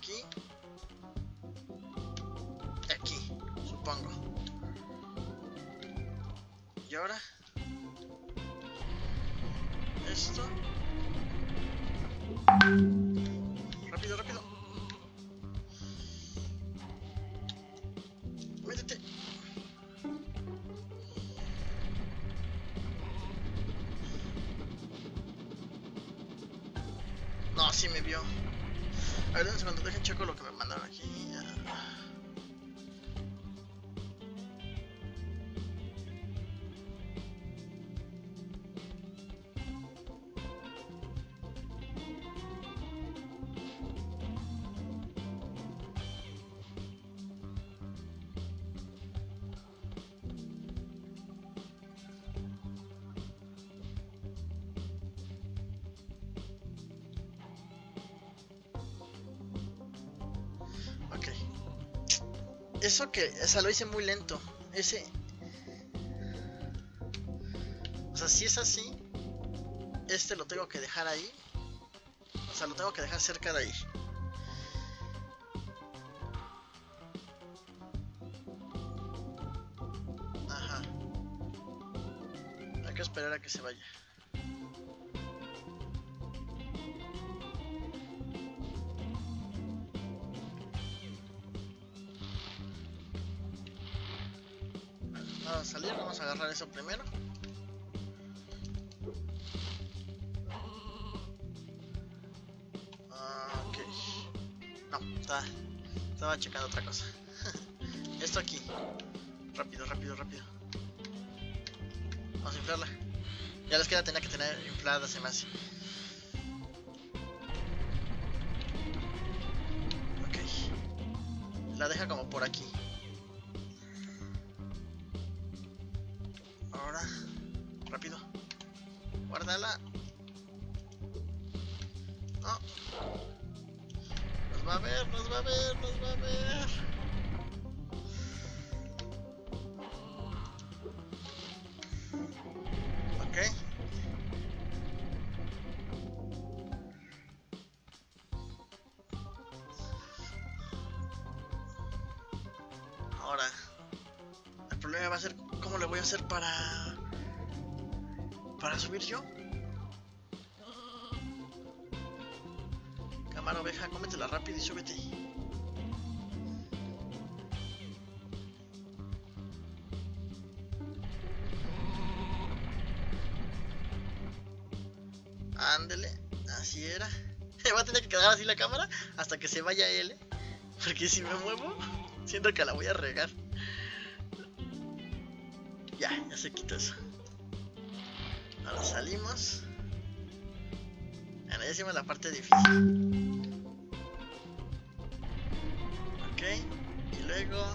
Speaker 1: Aquí. Aquí, supongo. Y ahora. Esto. Rápido, rápido. Métete. No, sí me vio. A segundo, dejen checo lo que me mandaron aquí. Eso que, o lo hice muy lento. Ese. O sea, si es así, este lo tengo que dejar ahí. O sea, lo tengo que dejar cerca de ahí. Ajá. Hay que esperar a que se vaya. Inflada, se me hace. Así era. (laughs) Va a tener que quedar así la cámara hasta que se vaya él. Porque si me muevo, siento que la voy a regar. Ya, ya se quitó eso. Ahora salimos. Bueno, ya hicimos la parte difícil. Ok. Y luego...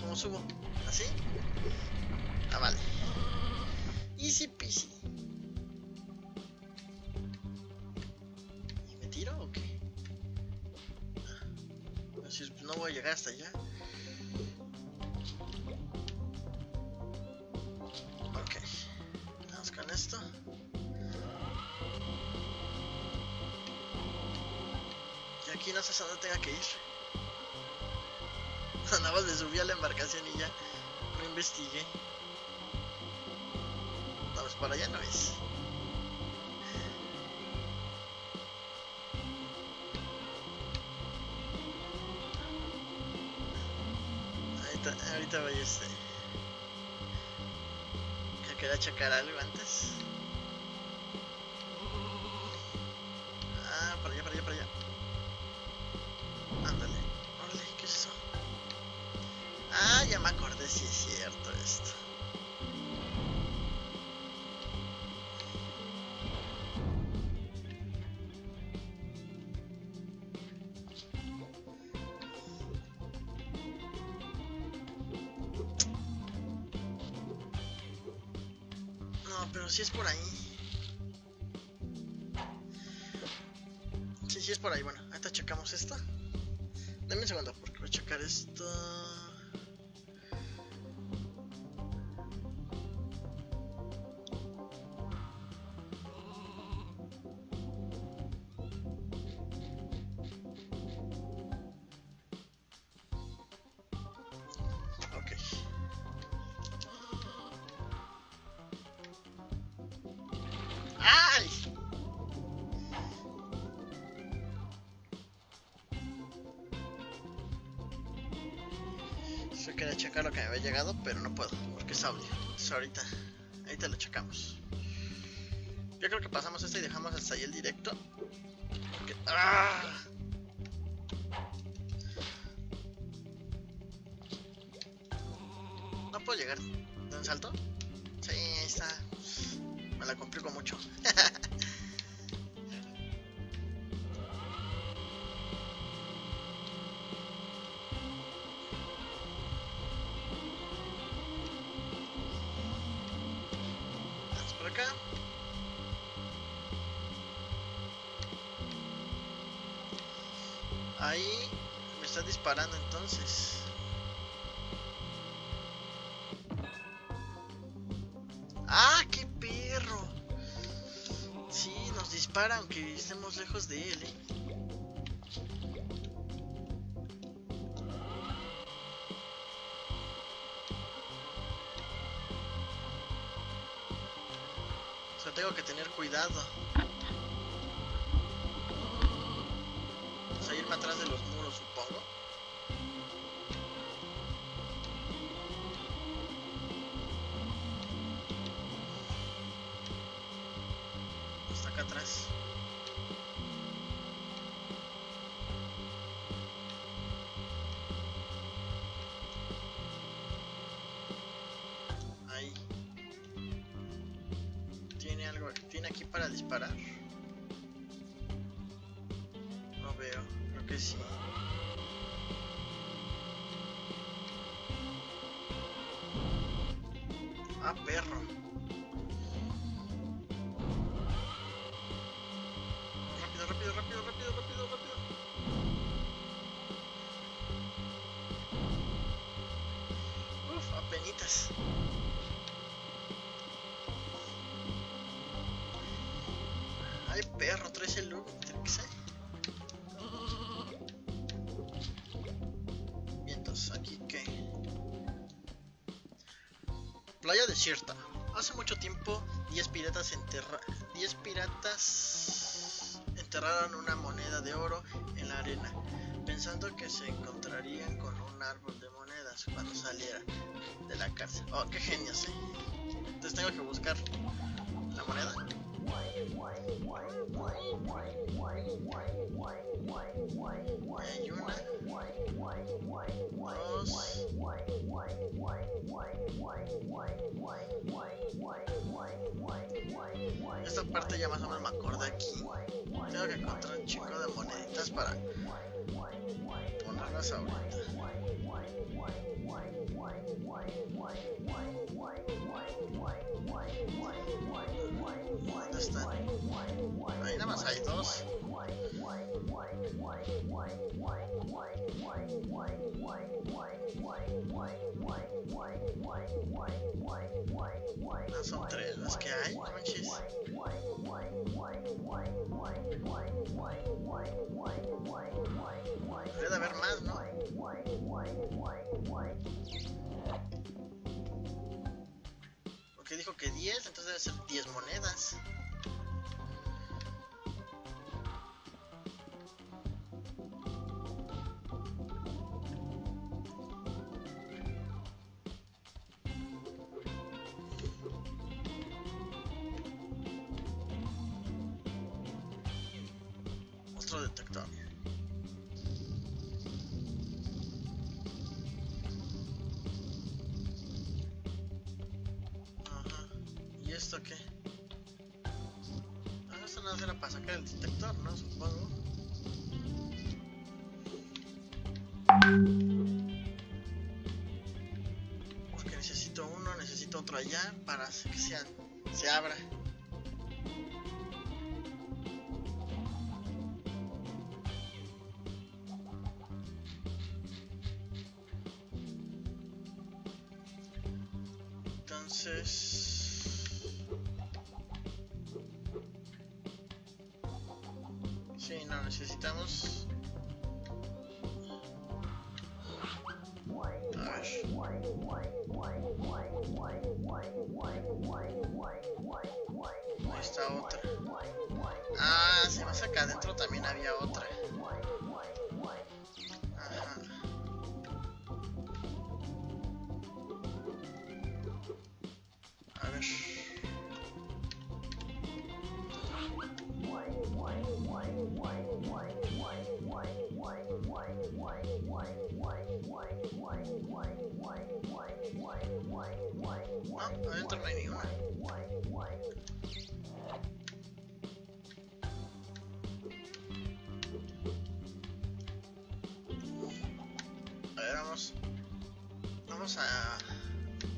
Speaker 1: ¿Cómo subo? ¿Así? Ah, vale. Easy peasy. Llegar hasta allá. Ok. Vamos con esto. Y aquí no sé a dónde tenga que ir. (laughs) Nada más le subí a la embarcación y ya. No investigué. Pues para allá no es. Ahorita, voy este. Que quería checar algo antes. Ahorita Checar lo que me había llegado, pero no puedo, porque es audio. Entonces ahorita, ahorita lo checamos. Yo creo que pasamos esto y dejamos hasta ahí el directo. ¡Ah! Ahí me está disparando entonces. ¡Ah, qué perro! Sí, nos dispara aunque estemos lejos de él, ¿eh? Cuidado. Playa desierta. Hace mucho tiempo, 10 piratas enterra 10 piratas enterraron una moneda de oro en la arena, pensando que se encontrarían con un árbol de monedas cuando salieran de la cárcel. Oh, qué genios, eh. Entonces tengo que buscar la moneda. Hay una, dos. Esta parte ya más o menos me acuerdo aquí. Tengo que encontrar un chico de moneditas para ponerlas ahorita. ¿Dónde están? Ahí nada más hay dos. No son tres las que hay, manches. Debe de haber más, ¿no? Porque dijo que 10, entonces debe ser 10 monedas. Vamos a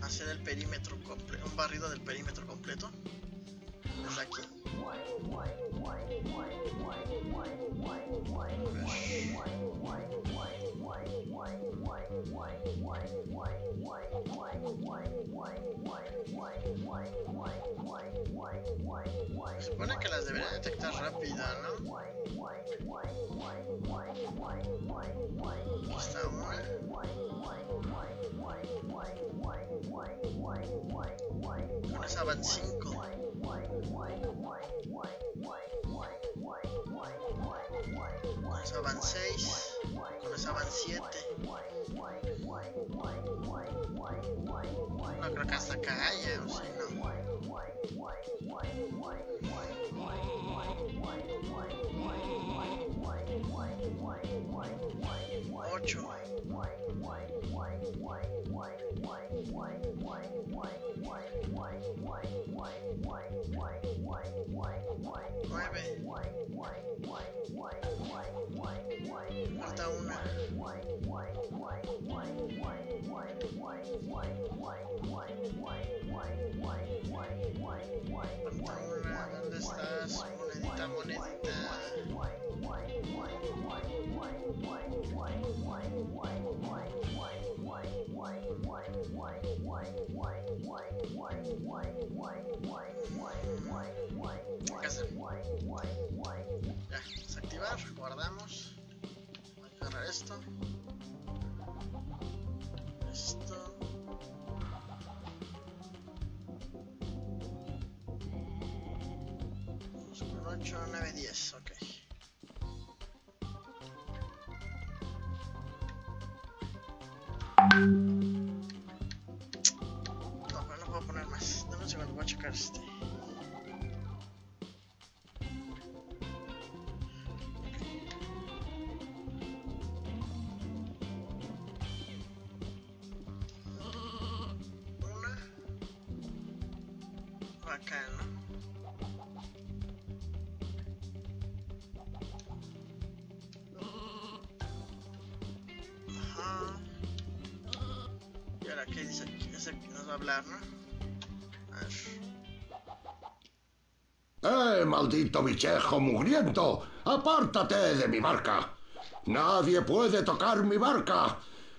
Speaker 1: hacer el perímetro un barrido del perímetro completo. Desde aquí. Se supone que las debería detectar rápido, ¿no? Está una. Con esa van 5. Con esa van 6. Con esa van 7. No creo que hasta acá haya, o si no. Ocho. Nueve. Falta una. Falta una. ¿Dónde estás? Monedita, monedita. Voy
Speaker 4: maldito bichejo mugriento! ¡Apártate de mi barca! ¡Nadie puede tocar mi barca!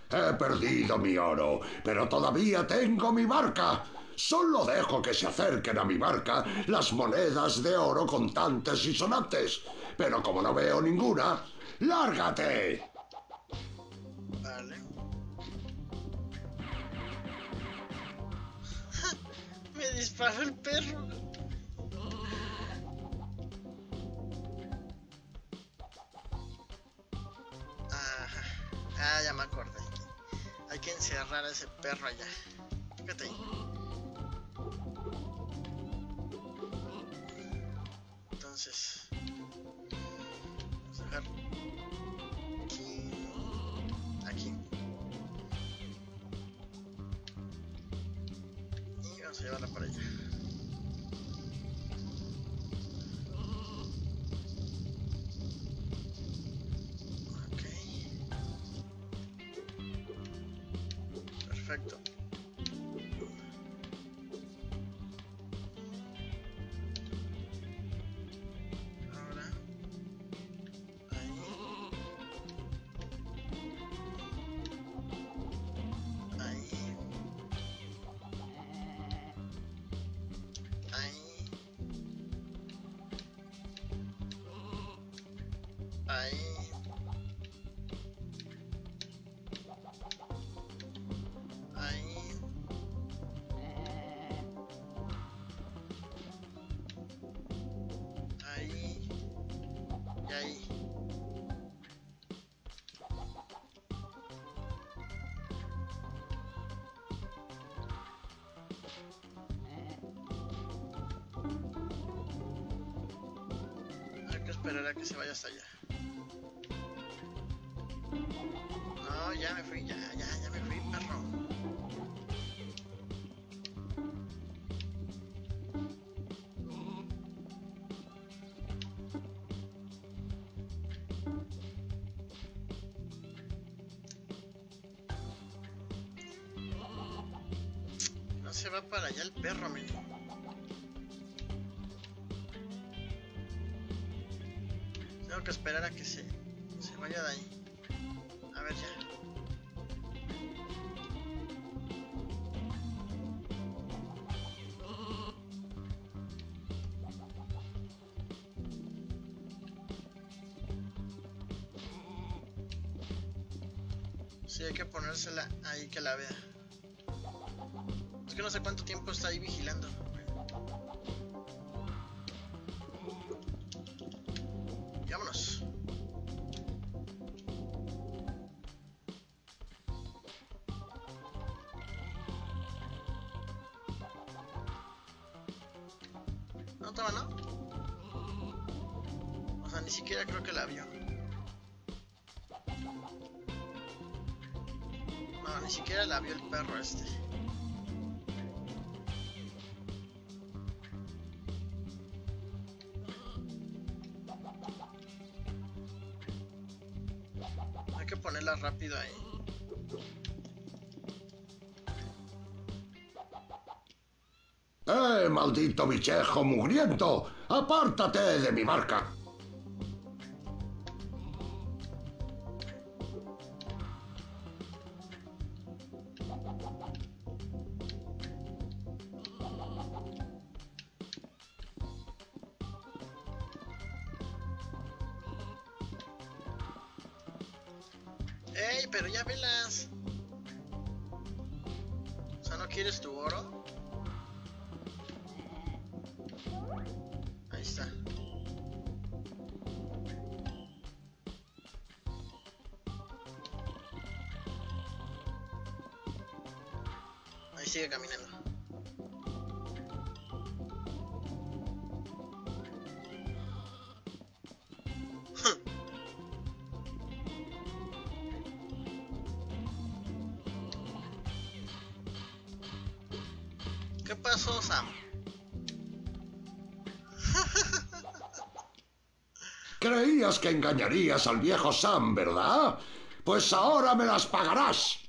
Speaker 4: He perdido mi oro, pero todavía tengo mi barca. Solo dejo que se acerquen a mi barca las monedas de oro contantes y sonantes. Pero como no veo ninguna, ¡lárgate!
Speaker 1: Vale. (laughs) Me disparó el perro. Ah, ya me acordé. Hay que encerrar a ese perro allá. Fíjate. Entonces. Vamos a dejar aquí. Aquí. Y vamos a llevarla para allá. Ahí. Ahí. Ahí. Y ahí. Hay que esperar a que se vaya hasta allá. Ya, ya, ya me fui, perro. No se va para allá el perro, men. Tengo que esperar a que se, se vaya de ahí. Ponérsela ahí que la vea. Es que no sé cuánto tiempo está ahí vigilando.
Speaker 4: Maldito bichejo mugriento! ¡Apártate de mi barca!
Speaker 1: Sigue caminando. ¿Qué pasó, Sam? (laughs)
Speaker 4: Creías que engañarías al viejo Sam, ¿verdad? Pues ahora me las pagarás.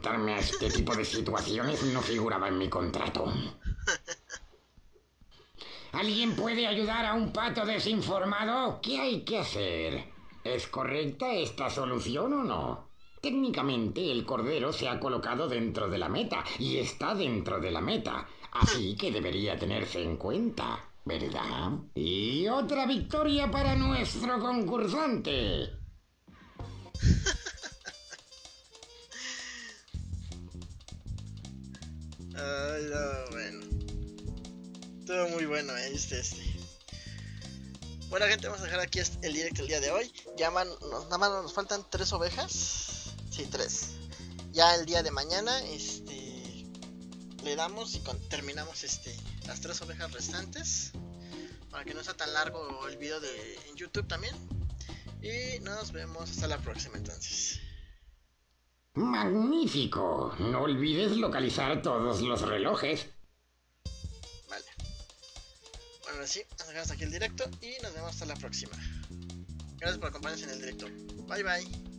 Speaker 2: Enfrentarme a este tipo de situaciones no figuraba en mi contrato. ¿Alguien puede ayudar a un pato desinformado? ¿Qué hay que hacer? ¿Es correcta esta solución o no? Técnicamente el cordero se ha colocado dentro de la meta y está dentro de la meta, así que debería tenerse en cuenta, ¿verdad? Y otra victoria para nuestro concursante.
Speaker 1: Bueno este, este. Bueno, gente, vamos a dejar aquí este- el directo el día de hoy. Ya nos- nada más nos faltan tres ovejas. Sí, tres. Ya el día de mañana, este. Le damos y terminamos este las tres ovejas restantes. Para que no sea tan largo el video de en YouTube también. Y nos vemos hasta la próxima entonces.
Speaker 2: Magnífico. No olvides localizar todos los relojes.
Speaker 1: Sí, aquí el directo y nos vemos hasta la próxima. Gracias por acompañarnos en el directo. Bye bye.